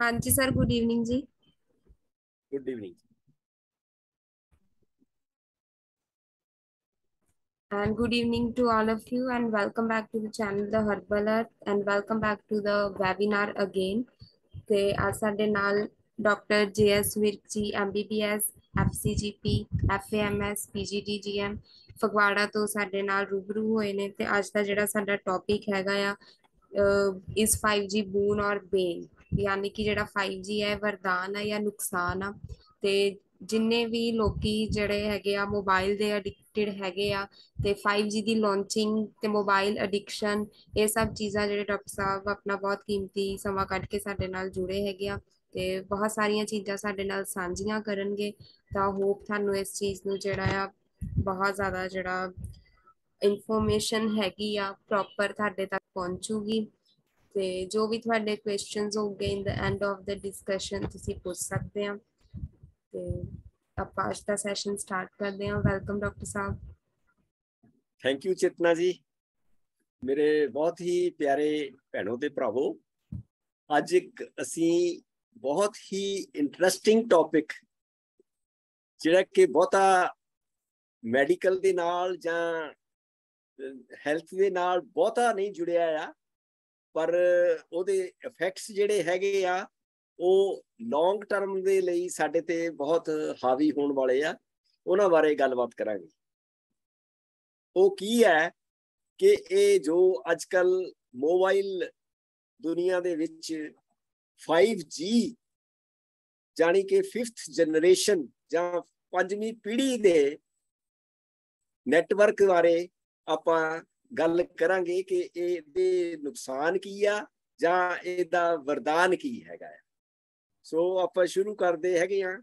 ਹਾਂਜੀ sir good evening ਜੀ। Good evening. And good evening to all of you and welcome back to the channel the herbal earth and welcome back to the webinar again. ਤੇ ਅੱਜ ਸਾਡੇ ਨਾਲ doctor GS Virk ਜੀ MBBS ਐਫਸੀਜੀਪੀ ਐਫਏਐਮਐਸ ਪੀਜੀਡੀਜੀਐਮ Phagwara ਤੋਂ ਸਾਡੇ ਨਾਲ ਰੂਬਰੂ ਹੋਏ ਨੇ ਤੇ ਅੱਜ ਦਾ ਜਿਹੜਾ ਸਾਡਾ ਟੌਪਿਕ ਹੈਗਾ ਆ ਇਸ 5G ਬੂਨ ਔਰ ਬੇਨ ਯਾਨੀ ਕਿ ਜਿਹੜਾ 5G ਹੈ ਵਰਦਾਨ ਹੈ ਜਾਂ ਨੁਕਸਾਨ ਆ। ਤੇ ਜਿੰਨੇ ਵੀ ਲੋਕੀ ਜਿਹੜੇ ਹੈਗੇ ਆ ਮੋਬਾਈਲ ਦੇ ਐਡਿਕਟਡ ਹੈਗੇ ਆ, ਤੇ 5G ਦੀ ਲਾਂਚਿੰਗ ਤੇ ਮੋਬਾਈਲ ਐਡਿਕਸ਼ਨ ਇਹ ਸਭ ਚੀਜ਼ਾਂ ਜਿਹੜੇ ਡਾਕਟਰ ਸਾਹਿਬ ਆਪਣਾ ਬਹੁਤ ਕੀਮਤੀ ਸਮਾਂ ਕੱਢ ਕੇ ਸਾਡੇ ਨਾਲ ਜੁੜੇ ਹੈਗੇ ਆ ਤੇ ਬਹੁਤ ਸਾਰੀਆਂ ਚੀਜ਼ਾਂ ਸਾਡੇ ਨਾਲ ਸਾਂਝੀਆਂ ਕਰਨਗੇ। ਤਾਂ ਹੋਪ ਤੁਹਾਨੂੰ ਇਸ ਚੀਜ਼ ਨੂੰ ਜਿਹੜਾ ਆ, ਬਹੁਤ ਜ਼ਿਆਦਾ ਜਿਹੜਾ ਇਨਫੋਰਮੇਸ਼ਨ ਹੈਗੀ ਆ ਪ੍ਰੋਪਰ ਤੁਹਾਡੇ ਤੱਕ ਪਹੁੰਚੂਗੀ। ਤੇ ਜੋ ਵੀ ਤੁਹਾਡੇ ਕੁਐਸਚਨਸ ਹੋਗੇ in the end of the discussion ਤੁਸੀਂ ਪੁੱਛ ਸਕਦੇ ਆ। ਤੇ ਆਪਾਂ ਅੱਜ ਦਾ ਸੈਸ਼ਨ ਸਟਾਰਟ ਕਰਦੇ ਹਾਂ welcome doctor Sahib. Thank you Chitna ji. ਮੇਰੇ ਬਹੁਤ ਹੀ ਪਿਆਰੇ ਭੈਣੋ ਤੇ ਭਰਾਵੋ, ਅੱਜ ਇੱਕ ਅਸੀਂ ਬਹੁਤ ਹੀ ਇੰਟਰਸਟਿੰਗ ਟੌਪਿਕ ਜਿਹੜਾ ਕਿ ਬਹੁਤਾ ਮੈਡੀਕਲ ਦੇ ਨਾਲ ਜਾਂ ਹੈਲਥ ਦੇ ਨਾਲ ਬਹੁਤਾ ਨਹੀਂ ਜੁੜਿਆ ਆ। ਪਰ ਉਹਦੇ ਇਫੈਕਟਸ ਜਿਹੜੇ ਹੈਗੇ ਆ, ਉਹ ਲੌਂਗ ਟਰਮ ਦੇ ਲਈ ਸਾਡੇ ਤੇ ਬਹੁਤ ਹਾਵੀ ਹੋਣ ਵਾਲੇ ਆ। ਉਹਨਾਂ ਬਾਰੇ ਗੱਲਬਾਤ ਕਰਾਂਗੇ। ਉਹ ਕੀ ਹੈ ਕਿ ਇਹ ਜੋ ਅੱਜਕੱਲ ਮੋਬਾਈਲ ਦੁਨੀਆ ਦੇ ਵਿੱਚ 5G ਜਾਨੀ ਕਿ 5th ਜਨਰੇਸ਼ਨ ਜਾਂ ਪੰਜਵੀਂ ਪੀੜ੍ਹੀ ਦੇ ਨੈਟਵਰਕ ਬਾਰੇ ਆਪਾਂ ਗੱਲ ਕਰਾਂਗੇ ਕਿ ਇਹਦੇ ਨੁਕਸਾਨ ਕੀ ਆ ਜਾਂ ਇਹਦਾ ਵਰਦਾਨ ਕੀ ਹੈਗਾ ਸੋ ਆਪਾਂ ਸ਼ੁਰੂ ਕਰਦੇ ਹੈਗੇ ਆ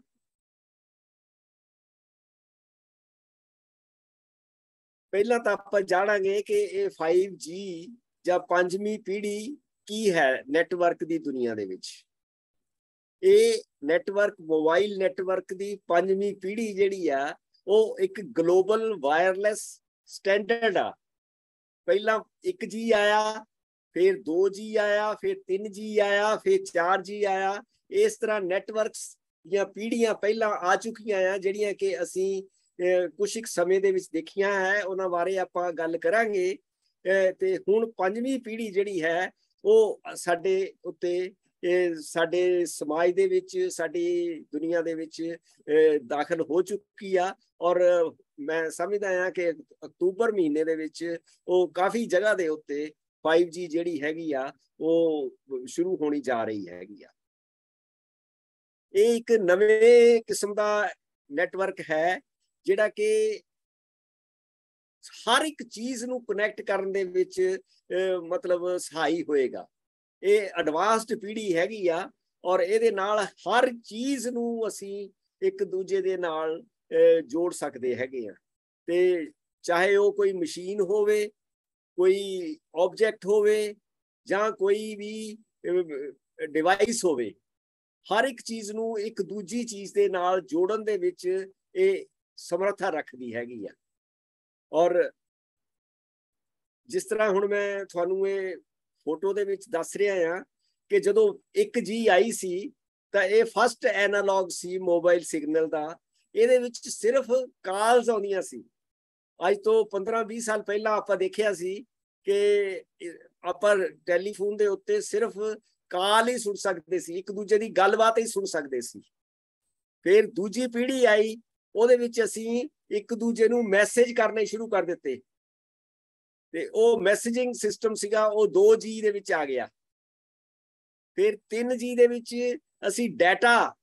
ਪਹਿਲਾਂ ਤਾਂ ਆਪਾਂ ਜਾਣਾਂਗੇ ਕਿ ਇਹ 5G ਜਾਂ ਪੰਜਵੀਂ ਪੀੜ੍ਹੀ ਕੀ ਹੈ ਨੈਟਵਰਕ ਦੀ ਦੁਨੀਆ ਦੇ ਵਿੱਚ। ਇਹ ਨੈਟਵਰਕ ਮੋਬਾਈਲ ਨੈਟਵਰਕ ਦੀ ਪੰਜਵੀਂ ਪੀੜ੍ਹੀ ਜਿਹੜੀ ਆ, ਉਹ ਇੱਕ ਗਲੋਬਲ ਵਾਇਰਲੈਸ ਸਟੈਂਡਰਡ ਆ। ਪਹਿਲਾਂ ਇੱਕ ਜੀ ਆਇਆ, ਫਿਰ 2G ਆਇਆ, ਫਿਰ ਤਿੰਨ ਜੀ ਆਇਆ, ਫਿਰ ਚਾਰ ਜੀ ਆਇਆ। ਇਸ ਤਰ੍ਹਾਂ ਨੈਟਵਰਕਸ ਦੀਆਂ ਪੀੜ੍ਹੀਆਂ ਪਹਿਲਾਂ ਆ ਚੁੱਕੀਆਂ ਆ, ਜਿਹੜੀਆਂ ਕਿ ਅਸੀਂ ਕੁਝ ਇੱਕ ਸਮੇਂ ਦੇ ਵਿੱਚ ਦੇਖੀਆਂ ਹੈ, ਉਹਨਾਂ ਬਾਰੇ ਆਪਾਂ ਗੱਲ ਕਰਾਂਗੇ। ਤੇ ਹੁਣ ਪੰਜਵੀਂ ਪੀੜ੍ਹੀ ਜਿਹੜੀ ਹੈ, ਉਹ ਸਾਡੇ ਉੱਤੇ ਸਾਡੇ ਸਮਾਜ ਦੇ ਵਿੱਚ, ਸਾਡੀ ਦੁਨੀਆ ਦੇ ਵਿੱਚ ਦਾਖਲ ਹੋ ਚੁੱਕੀ ਆ। ਔਰ ਮੈਂ ਸਮਝਦਾ ਹਾਂ ਕਿ ਅਕਤੂਬਰ ਮਹੀਨੇ ਦੇ ਵਿੱਚ ਉਹ ਕਾਫੀ ਜਗ੍ਹਾ ਦੇ ਉੱਤੇ 5G ਜਿਹੜੀ ਹੈਗੀ ਆ, ਉਹ ਸ਼ੁਰੂ ਹੋਣੀ ਜਾ ਰਹੀ ਹੈਗੀ ਆ। ਇਹ ਇੱਕ ਨਵੇਂ ਕਿਸਮ ਦਾ ਨੈਟਵਰਕ ਹੈ, ਜਿਹੜਾ ਕਿ ਹਰ ਇੱਕ ਚੀਜ਼ ਨੂੰ ਕਨੈਕਟ ਕਰਨ ਦੇ ਵਿੱਚ ਮਤਲਬ ਸਹਾਈ ਹੋਏਗਾ। ਇਹ ਐਡਵਾਂਸਡ ਪੀੜ੍ਹੀ ਹੈਗੀ ਆ ਔਰ ਇਹਦੇ ਨਾਲ ਹਰ ਚੀਜ਼ ਨੂੰ ਅਸੀਂ ਇੱਕ ਦੂਜੇ ਦੇ ਨਾਲ ਜੋੜ ਸਕਦੇ ਹੈਗੇ ਆ। ਤੇ ਚਾਹੇ ਉਹ ਕੋਈ ਮਸ਼ੀਨ ਹੋਵੇ, ਕੋਈ ਆਬਜੈਕਟ ਹੋਵੇ ਜਾਂ ਕੋਈ ਵੀ ਡਿਵਾਈਸ ਹੋਵੇ, ਹਰ ਇੱਕ ਚੀਜ਼ ਨੂੰ ਇੱਕ ਦੂਜੀ ਚੀਜ਼ ਦੇ ਨਾਲ ਜੋੜਨ ਦੇ ਵਿੱਚ ਇਹ ਸਮਰੱਥਾ ਰੱਖਦੀ ਹੈਗੀ ਆ। ਔਰ ਜਿਸ ਤਰ੍ਹਾਂ ਹੁਣ ਮੈਂ ਤੁਹਾਨੂੰ ਇਹ ਫੋਟੋ ਦੇ ਵਿੱਚ ਦੱਸ ਰਿਹਾ ਆ ਕਿ ਜਦੋਂ 1G ਆਈ ਸੀ ਤਾਂ ਇਹ ਫਸਟ ਐਨਾਲੌਗ ਸੀ ਮੋਬਾਈਲ ਸਿਗਨਲ ਦਾ। ਇਹਦੇ ਵਿੱਚ ਸਿਰਫ ਕਾਲਸ ਆਉਂਦੀਆਂ ਸੀ। ਅੱਜ ਤੋਂ 15-20 ਸਾਲ ਪਹਿਲਾਂ ਆਪਾਂ ਦੇਖਿਆ ਸੀ ਕਿ ਆਪਾਂ ਟੈਲੀਫੋਨ ਦੇ ਉੱਤੇ ਸਿਰਫ ਕਾਲ ਹੀ ਸੁਣ ਸਕਦੇ ਸੀ, ਇੱਕ ਦੂਜੇ ਦੀ ਗੱਲਬਾਤ ਹੀ ਸੁਣ ਸਕਦੇ ਸੀ। ਫਿਰ ਦੂਜੀ ਪੀੜ੍ਹੀ ਆਈ, ਉਹਦੇ ਵਿੱਚ ਅਸੀਂ ਇੱਕ ਦੂਜੇ ਨੂੰ ਮੈਸੇਜ ਕਰਨੇ ਸ਼ੁਰੂ ਕਰ ਦਿੱਤੇ। ਤੇ ਉਹ ਮੈਸੇਜਿੰਗ ਸਿਸਟਮ ਸੀਗਾ, ਉਹ 2G ਦੇ ਵਿੱਚ ਆ ਗਿਆ। ਫਿਰ 3G ਦੇ ਵਿੱਚ ਅਸੀਂ ਡਾਟਾ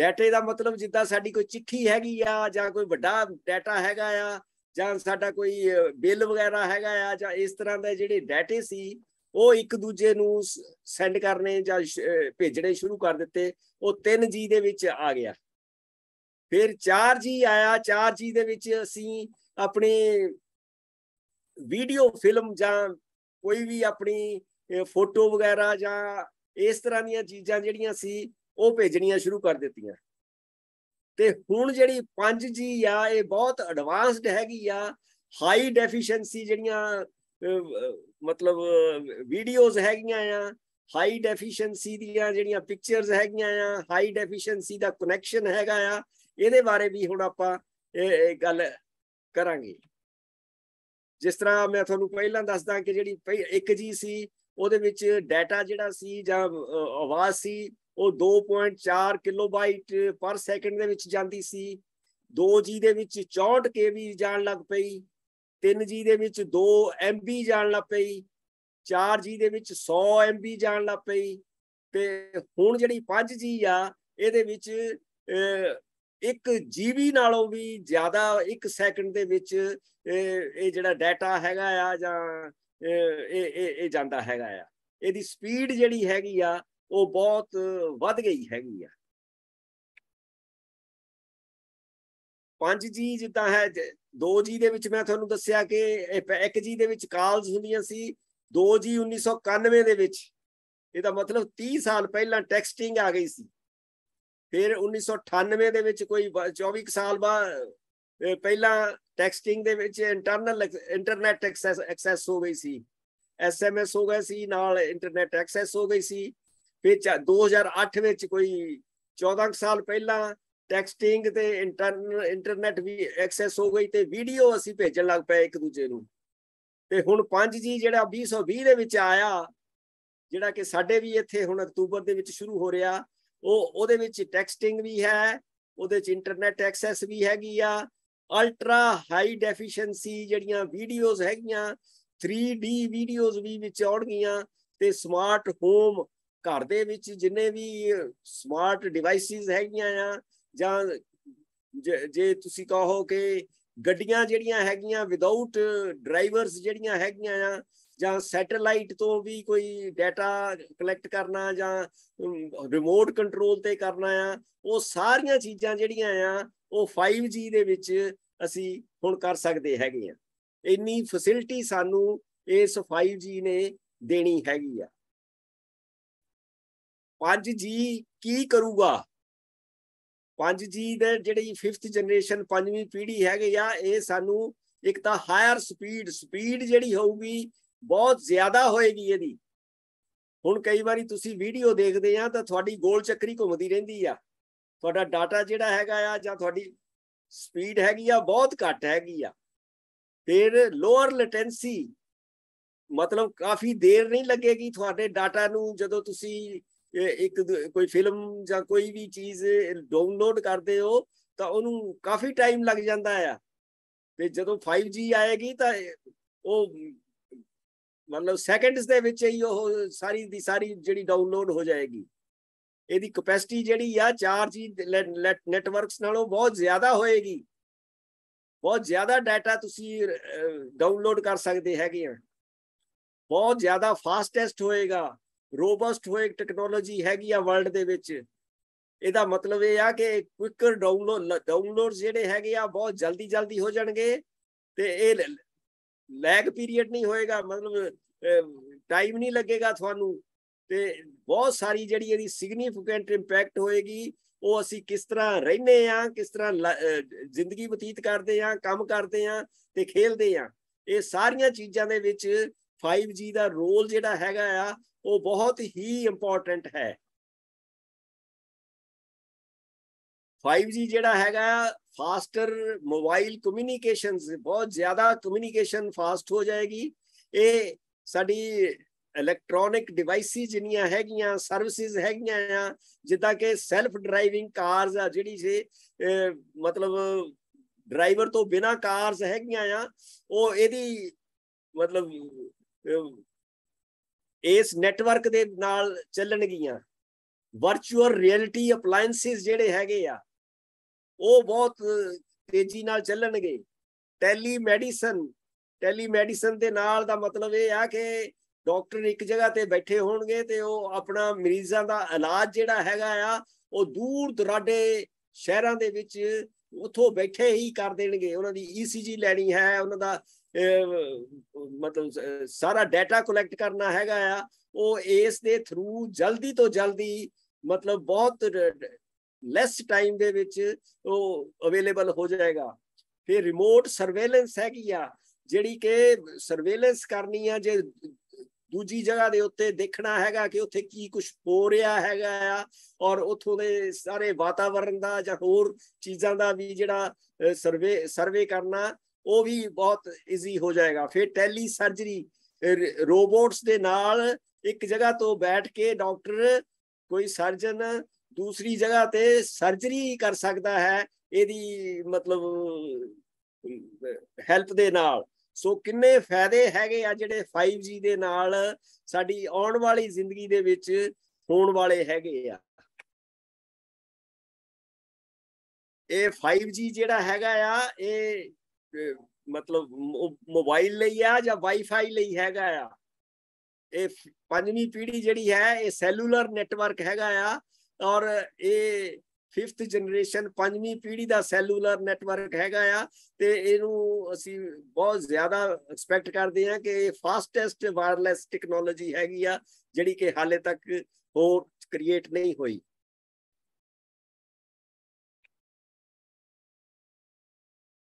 ਡਾਟੇ ਦਾ ਮਤਲਬ ਜਿੱਦਾਂ ਸਾਡੀ ਕੋਈ ਚਿੱਠੀ ਹੈਗੀ ਆ ਜਾਂ ਕੋਈ ਵੱਡਾ ਡਾਟਾ ਹੈਗਾ ਆ ਜਾਂ ਸਾਡਾ ਕੋਈ ਬਿੱਲ ਵਗੈਰਾ ਹੈਗਾ ਆ ਜਾਂ ਇਸ ਤਰ੍ਹਾਂ ਦੇ ਜਿਹੜੇ ਡਾਟੇ ਸੀ, ਉਹ ਇੱਕ ਦੂਜੇ ਨੂੰ ਸੈਂਡ ਕਰਨੇ ਜਾਂ ਭੇਜਣੇ ਸ਼ੁਰੂ ਕਰ ਦਿੱਤੇ, ਉਹ 3G ਦੇ ਵਿੱਚ ਆ ਗਿਆ। ਫਿਰ 4G ਆਇਆ 4G ਦੇ ਵਿੱਚ ਅਸੀਂ ਆਪਣੇ ਵੀਡੀਓ ਫਿਲਮ ਜਾਂ ਕੋਈ ਵੀ ਆਪਣੀ ਫੋਟੋ ਵਗੈਰਾ ਜਾਂ ਇਸ ਤਰ੍ਹਾਂ ਦੀਆਂ ਚੀਜ਼ਾਂ ਜਿਹੜੀਆਂ ਸੀ ਉਹ ਭੇਜਣੀਆਂ ਸ਼ੁਰੂ ਕਰ ਦਿੱਤੀਆਂ। ਤੇ ਹੁਣ ਜਿਹੜੀ 5G ਆ, ਇਹ ਬਹੁਤ ਐਡਵਾਂਸਡ ਹੈਗੀ ਆ। ਹਾਈ ਡੈਫੀਸ਼ੀਐਂਸੀ ਜਿਹੜੀਆਂ ਮਤਲਬ ਵੀਡੀਓਜ਼ ਹੈਗੀਆਂ ਆ। ਹਾਈ ਡੈਫੀਸ਼ੀਐਂਸੀ ਦੀਆਂ ਜਿਹੜੀਆਂ ਪਿਕਚਰਸ ਹੈਗੀਆਂ ਆ। ਹਾਈ ਡੈਫੀਸ਼ੀਐਂਸੀ ਦਾ ਕਨੈਕਸ਼ਨ ਹੈਗਾ ਆ। ਇਹਦੇ ਬਾਰੇ ਵੀ ਹੁਣ ਆਪਾਂ ਇਹ ਗੱਲ ਕਰਾਂਗੇ। ਜਿਸ ਤਰ੍ਹਾਂ ਮੈਂ ਤੁਹਾਨੂੰ ਪਹਿਲਾਂ ਦੱਸਦਾ ਕਿ ਜਿਹੜੀ 1G ਸੀ, ਉਹਦੇ ਵਿੱਚ ਡਾਟਾ ਜਿਹੜਾ ਸੀ ਜਾਂ ਆਵਾਜ਼ ਸੀ ਉਹ 2.4 ਕਿਲੋਬਾਈਟ ਪਰ ਸੈਕਿੰਡ ਦੇ ਵਿੱਚ ਜਾਂਦੀ ਸੀ। 2G ਦੇ ਵਿੱਚ 64 KB ਜਾਣ ਲੱਗ ਪਈ। 3G ਦੇ ਵਿੱਚ 2 MB ਜਾਣ ਲੱਗ ਪਈ। 4G ਦੇ ਵਿੱਚ 100 MB ਜਾਣ ਲੱਗ ਪਈ। ਤੇ ਹੁਣ ਜਿਹੜੀ 5G ਆ, ਇਹਦੇ ਵਿੱਚ 1 GB ਨਾਲੋਂ ਵੀ ਜ਼ਿਆਦਾ 1 ਸੈਕਿੰਡ ਦੇ ਵਿੱਚ ਇਹ ਜਿਹੜਾ ਡਾਟਾ ਹੈਗਾ ਆ ਜਾਂ ਇਹ ਇਹ ਇਹ ਜਾਂਦਾ ਹੈਗਾ ਆ। ਇਹਦੀ ਸਪੀਡ ਜਿਹੜੀ ਹੈਗੀ ਆ ਉਹ ਬਹੁਤ ਵੱਧ ਗਈ ਹੈਗੀ ਆ। ਪੰਜ ਜੀ ਜਿੱਦਾਂ ਹੈ ਦੋ ਜੀ ਦੇ ਵਿੱਚ ਮੈਂ ਤੁਹਾਨੂੰ ਦੱਸਿਆ ਕਿ ਇੱਕ ਜੀ ਦੇ ਵਿੱਚ ਕਾਲਸ ਹੁੰਦੀਆਂ ਸੀ 2G 1991 ਦੇ ਵਿੱਚ। ਇਹਦਾ ਮਤਲਬ 30 ਸਾਲ ਪਹਿਲਾਂ ਟੈਕਸਟਿੰਗ ਆ ਗਈ ਸੀ। ਫਿਰ 1998 ਦੇ ਵਿੱਚ ਕੋਈ 24 ਸਾਲ ਬਾਅਦ ਪਹਿਲਾਂ ਟੈਕਸਟਿੰਗ ਦੇ ਵਿੱਚ ਇੰਟਰਨਲ ਇੰਟਰਨੈਟ ਐਕਸੈਸ ਐਕਸੈਸ ਹੋ ਗਈ ਸੀ। ਐਸਐਮਐਸ ਹੋ ਗਏ ਸੀ, ਨਾਲ ਇੰਟਰਨੈਟ ਐਕਸੈਸ ਹੋ ਗਈ ਸੀ। ਫਿਰ 2008 ਵਿੱਚ ਕੋਈ 14 ਸਾਲ ਪਹਿਲਾਂ ਟੈਕਸਟਿੰਗ ਤੇ ਇੰਟਰਨੈਟ ਵੀ ਐਕਸੈਸ ਹੋ ਗਈ ਤੇ ਵੀਡੀਓ ਅਸੀਂ ਭੇਜਣ ਲੱਗ ਪਏ ਇੱਕ ਦੂਜੇ ਨੂੰ। ਤੇ ਹੁਣ 5G ਜਿਹੜਾ 2020 ਦੇ ਵਿੱਚ ਆਇਆ, ਜਿਹੜਾ ਕਿ ਸਾਡੇ ਵੀ ਇੱਥੇ ਹੁਣ ਅਕਤੂਬਰ ਦੇ ਵਿੱਚ ਸ਼ੁਰੂ ਹੋ ਰਿਹਾ, ਉਹ ਉਹਦੇ ਵਿੱਚ ਟੈਕਸਟਿੰਗ ਵੀ ਹੈ, ਉਹਦੇ ਚ ਇੰਟਰਨੈਟ ਐਕਸੈਸ ਵੀ ਹੈਗੀ ਆ ਅਲਟਰਾ ਹਾਈ ਡੈਫੀਸ਼ੀਐਂਸੀ ਜਿਹੜੀਆਂ ਵੀਡੀਓਜ਼ ਹੈਗੀਆਂ 3D ਵੀਡੀਓਜ਼ ਵੀ ਵਿੱਚ ਆਉਣਗੀਆਂ ਤੇ ਸਮਾਰਟ ਹੋਮ ਘਰ ਦੇ ਵਿੱਚ ਜਿੰਨੇ ਵੀ ਸਮਾਰਟ ਡਿਵਾਈਸਿਸ ਹੈਗੀਆਂ ਆ, ਜਾਂ ਜੇ ਤੁਸੀਂ ਕਹੋ ਕਿ ਗੱਡੀਆਂ ਜਿਹੜੀਆਂ ਹੈਗੀਆਂ ਵਿਦਆਊਟ ਡਰਾਈਵਰਸ ਜਿਹੜੀਆਂ ਹੈਗੀਆਂ ਆ, ਜਾਂ ਸੈਟੇਲਾਈਟ ਤੋਂ ਵੀ ਕੋਈ ਡਾਟਾ ਕਲੈਕਟ ਕਰਨਾ ਜਾਂ ਰਿਮੋਟ ਕੰਟਰੋਲ ਤੇ ਕਰਨਾ ਆ, ਉਹ ਸਾਰੀਆਂ ਚੀਜ਼ਾਂ ਜਿਹੜੀਆਂ ਆ, ਉਹ 5G ਦੇ ਵਿੱਚ ਅਸੀਂ ਹੁਣ ਕਰ ਸਕਦੇ ਹੈਗੇ ਆ। ਇੰਨੀ ਫੈਸਿਲਿਟੀ ਸਾਨੂੰ ਇਸ 5G ਨੇ ਦੇਣੀ ਹੈਗੀ ਆ। ਪੰਜ ਜੀ ਕੀ ਕਰੂਗਾ? ਪੰਜ ਜੀ ਦੇ ਜਿਹੜੀ 5th ਜਨਰੇਸ਼ਨ ਪੰਜਵੀਂ ਪੀੜ੍ਹੀ ਹੈਗੇ ਆ, ਇਹ ਸਾਨੂੰ ਇੱਕ ਤਾਂ ਹਾਇਰ ਸਪੀਡ ਸਪੀਡ ਜਿਹੜੀ ਹੋਊਗੀ ਬਹੁਤ ਜ਼ਿਆਦਾ ਹੋਏਗੀ ਇਹਦੀ। ਹੁਣ ਕਈ ਵਾਰੀ ਤੁਸੀਂ ਵੀਡੀਓ ਦੇਖਦੇ ਆ ਤਾਂ ਤੁਹਾਡੀ ਗੋਲ ਚੱਕਰੀ ਘੁੰਮਦੀ ਰਹਿੰਦੀ ਆ। ਤੁਹਾਡਾ ਡਾਟਾ ਜਿਹੜਾ ਹੈਗਾ ਆ ਜਾਂ ਤੁਹਾਡੀ ਸਪੀਡ ਹੈਗੀ ਆ, ਬਹੁਤ ਘੱਟ ਹੈਗੀ ਆ। ਫਿਰ ਲੋਅਰ ਲੈਟੈਂਸੀ ਮਤਲਬ ਕਾਫੀ ਦੇਰ ਨਹੀਂ ਲੱਗੇਗੀ ਤੁਹਾਡੇ ਡਾਟਾ ਨੂੰ ਜਦੋਂ ਤੁਸੀਂ ਇੱਕ ਕੋਈ ਫਿਲਮ ਜਾਂ ਕੋਈ ਵੀ ਚੀਜ਼ ਡਾਊਨਲੋਡ ਕਰਦੇ ਹੋ, ਤਾਂ ਉਹਨੂੰ ਕਾਫੀ ਟਾਈਮ ਲੱਗ ਜਾਂਦਾ ਆ। ਤੇ ਜਦੋਂ 5G ਆਏਗੀ ਤਾਂ ਉਹ ਮਤਲਬ ਸੈਕਿੰਡਸ ਦੇ ਵਿੱਚ ਹੀ ਉਹ ਸਾਰੀ ਦੀ ਸਾਰੀ ਜਿਹੜੀ ਡਾਊਨਲੋਡ ਹੋ ਜਾਏਗੀ। ਇਹਦੀ ਕਪੈਸਿਟੀ ਜਿਹੜੀ ਆ 4G ਨੈਟਵਰਕਸ ਨਾਲੋਂ ਬਹੁਤ ਜ਼ਿਆਦਾ ਹੋਏਗੀ। ਬਹੁਤ ਜ਼ਿਆਦਾ ਡਾਟਾ ਤੁਸੀਂ ਡਾਊਨਲੋਡ ਕਰ ਸਕਦੇ ਹੈਗੇ ਆ। ਬਹੁਤ ਜ਼ਿਆਦਾ ਫਾਸਟੈਸਟ ਹੋਏਗਾ। ਰੋਬਸਟ ਹੋਏ ਟੈਕਨੋਲੋਜੀ ਹੈਗੀ ਆ ਵਰਲਡ ਦੇ ਵਿੱਚ। ਇਹਦਾ ਮਤਲਬ ਇਹ ਆ ਕਿ ਕੁਇਕਰ ਡਾਊਨਲੋਡ ਡਾਊਨਲੋਡਸ ਜਿਹੜੇ ਹੈਗੇ ਆ, ਬਹੁਤ ਜਲਦੀ ਜਲਦੀ ਹੋ ਜਾਣਗੇ ਤੇ ਇਹ ਲੈਗ ਪੀਰੀਅਡ ਨਹੀਂ ਹੋਏਗਾ, ਮਤਲਬ ਟਾਈਮ ਨਹੀਂ ਲੱਗੇਗਾ ਤੁਹਾਨੂੰ ਤੇ ਬਹੁਤ ਸਾਰੀ ਜਿਹੜੀ ਇਹਦੀ ਸਿਗਨੀਫੀਕੈਂਟ ਇੰਪੈਕਟ ਹੋਏਗੀ, ਉਹ ਅਸੀਂ ਕਿਸ ਤਰ੍ਹਾਂ ਰਹਿੰਦੇ ਆ, ਕਿਸ ਤਰ੍ਹਾਂ ਜ਼ਿੰਦਗੀ ਬਤੀਤ ਕਰਦੇ ਆ, ਕੰਮ ਕਰਦੇ ਆ ਤੇ ਖੇਲਦੇ ਆ, ਇਹ ਸਾਰੀਆਂ ਚੀਜ਼ਾਂ ਦੇ ਵਿੱਚ 5G ਦਾ ਰੋਲ ਜਿਹੜਾ ਹੈਗਾ ਆ, ਉਹ ਬਹੁਤ ਹੀ ਇੰਪੋਰਟੈਂਟ ਹੈ। 5G ਜਿਹੜਾ ਹੈਗਾ ਫਾਸਟਰ ਮੋਬਾਈਲ ਕਮਿਊਨੀਕੇਸ਼ਨਸ ਬਹੁਤ ਜ਼ਿਆਦਾ ਕਮਿਊਨੀਕੇਸ਼ਨ ਫਾਸਟ ਹੋ ਜਾਏਗੀ। ਇਹ ਸਾਡੀ ਇਲੈਕਟ੍ਰੋਨਿਕ ਡਿਵਾਈਸਿਸ ਜਿੰਨੀਆਂ ਹੈਗੀਆਂ ਸਰਵਿਸਿਜ਼ ਹੈਗੀਆਂ ਆ, ਜਿੱਦਾਂ ਕਿ ਸੈਲਫ ਡਰਾਈਵਿੰਗ ਕਾਰਸ ਆ, ਜਿਹੜੀ ਸੀ ਮਤਲਬ ਡਰਾਈਵਰ ਤੋਂ ਬਿਨਾ ਕਾਰਸ ਹੈਗੀਆਂ ਆ, ਉਹ ਇਹਦੀ ਮਤਲਬ ਇਸ ਨੈਟਵਰਕ ਦੇ ਨਾਲ ਚੱਲਣਗੀਆਂ। ਵਰਚੁਅਲ ਰਿਐਲਿਟੀ ਅਪਲਾਈਐਂਸਿਸ ਜਿਹੜੇ ਹੈਗੇ ਆ, ਉਹ ਬਹੁਤ ਤੇਜ਼ੀ ਨਾਲ ਚੱਲਣਗੇ। ਟੈਲੀ ਮੈਡੀਸਨ ਟੈਲੀ ਮੈਡੀਸਨ ਦੇ ਨਾਲ ਦਾ ਮਤਲਬ ਇਹ ਆ ਕਿ ਡਾਕਟਰ ਇੱਕ ਜਗ੍ਹਾ ਤੇ ਬੈਠੇ ਹੋਣਗੇ ਤੇ ਉਹ ਆਪਣਾ ਮਰੀਜ਼ਾਂ ਦਾ ਇਲਾਜ ਜਿਹੜਾ ਹੈਗਾ ਆ, ਉਹ ਦੂਰ ਦਰਾਡੇ ਸ਼ਹਿਰਾਂ ਦੇ ਵਿੱਚ ਉਥੋਂ ਬੈਠੇ ਹੀ ਕਰ ਦੇਣਗੇ। ਉਹਨਾਂ ਦੀ ਈਸੀਜੀ ਲੈਣੀ ਹੈ, ਉਹਨਾਂ ਦਾ ਮਤਲਬ ਸਾਰਾ ਡਾਟਾ ਕਲੈਕਟ ਕਰਨਾ ਹੈਗਾ ਆ, ਉਹ ਇਸ ਦੇ ਥਰੂ ਜਲਦੀ ਤੋਂ ਜਲਦੀ, ਮਤਲਬ ਬਹੁਤ ਲੈਸ ਟਾਈਮ ਦੇ ਵਿੱਚ ਉਹ ਅਵੇਲੇਬਲ ਹੋ ਜਾਏਗਾ। ਫਿਰ ਰਿਮੋਟ ਸਰਵੇਲੈਂਸ ਹੈਗੀ ਆ, ਜਿਹੜੀ ਕਿ ਸਰਵੇਲੈਂਸ ਕਰਨੀ ਆ, ਜੇ ਦੂਜੀ ਜਗ੍ਹਾ ਦੇ ਉੱਤੇ ਦੇਖਣਾ ਹੈਗਾ ਕਿ ਉੱਥੇ ਕੀ ਕੁਝ ਹੋ ਰਿਹਾ ਹੈਗਾ ਆ, ਔਰ ਉਥੋਂ ਦੇ ਸਾਰੇ ਵਾਤਾਵਰਣ ਦਾ ਜਾਂ ਹੋਰ ਚੀਜ਼ਾਂ ਦਾ ਵੀ ਜਿਹੜਾ ਸਰਵੇ ਸਰਵੇ ਕਰਨਾ ਉਹ ਵੀ ਬਹੁਤ ਈਜ਼ੀ ਹੋ ਜਾਏਗਾ। ਫਿਰ ਟੈਲੀ ਸਰਜਰੀ ਰੋਬੋਟਸ ਦੇ ਨਾਲ ਇੱਕ ਜਗ੍ਹਾ ਤੋਂ ਬੈਠ ਕੇ ਡਾਕਟਰ, ਕੋਈ ਸਰਜਨ ਦੂਸਰੀ ਜਗ੍ਹਾ ਤੇ ਸਰਜਰੀ ਕਰ ਸਕਦਾ ਹੈ ਇਹਦੀ ਮਤਲਬ ਹੈਲਪ ਦੇ ਨਾਲ। ਸੋ ਕਿੰਨੇ ਫਾਇਦੇ ਹੈਗੇ ਆ ਜਿਹੜੇ 5G ਦੇ ਨਾਲ ਸਾਡੀ ਆਉਣ ਵਾਲੀ ਜ਼ਿੰਦਗੀ ਦੇ ਵਿੱਚ ਹੋਣ ਵਾਲੇ ਹੈਗੇ ਆ। ਇਹ 5G ਜਿਹੜਾ ਹੈਗਾ ਆ, ਇਹ ਮਤਲਬ ਮੋਬਾਈਲ ਲਈ ਆ ਜਾਂ ਵਾਈਫਾਈ ਲਈ ਹੈਗਾ ਆ? ਇਹ ਪੰਜਵੀਂ ਪੀੜ੍ਹੀ ਜਿਹੜੀ ਹੈ, ਇਹ ਸੈਲੂਲਰ ਨੈਟਵਰਕ ਹੈਗਾ ਆ ਔਰ ਇਹ 5th ਜਨਰੇਸ਼ਨ ਪੰਜਵੀਂ ਪੀੜ੍ਹੀ ਦਾ ਸੈਲੂਲਰ ਨੈਟਵਰਕ ਹੈਗਾ ਆ ਤੇ ਇਹਨੂੰ ਅਸੀਂ ਬਹੁਤ ਜ਼ਿਆਦਾ ਐਕਸਪੈਕਟ ਕਰਦੇ ਹਾਂ ਕਿ ਇਹ ਫਾਸਟੈਸਟ ਵਾਇਰਲੈਸ ਟੈਕਨੋਲੋਜੀ ਹੈਗੀ ਆ ਜਿਹੜੀ ਕਿ ਹਾਲੇ ਤੱਕ ਹੋਰ ਕ੍ਰੀਏਟ ਨਹੀਂ ਹੋਈ।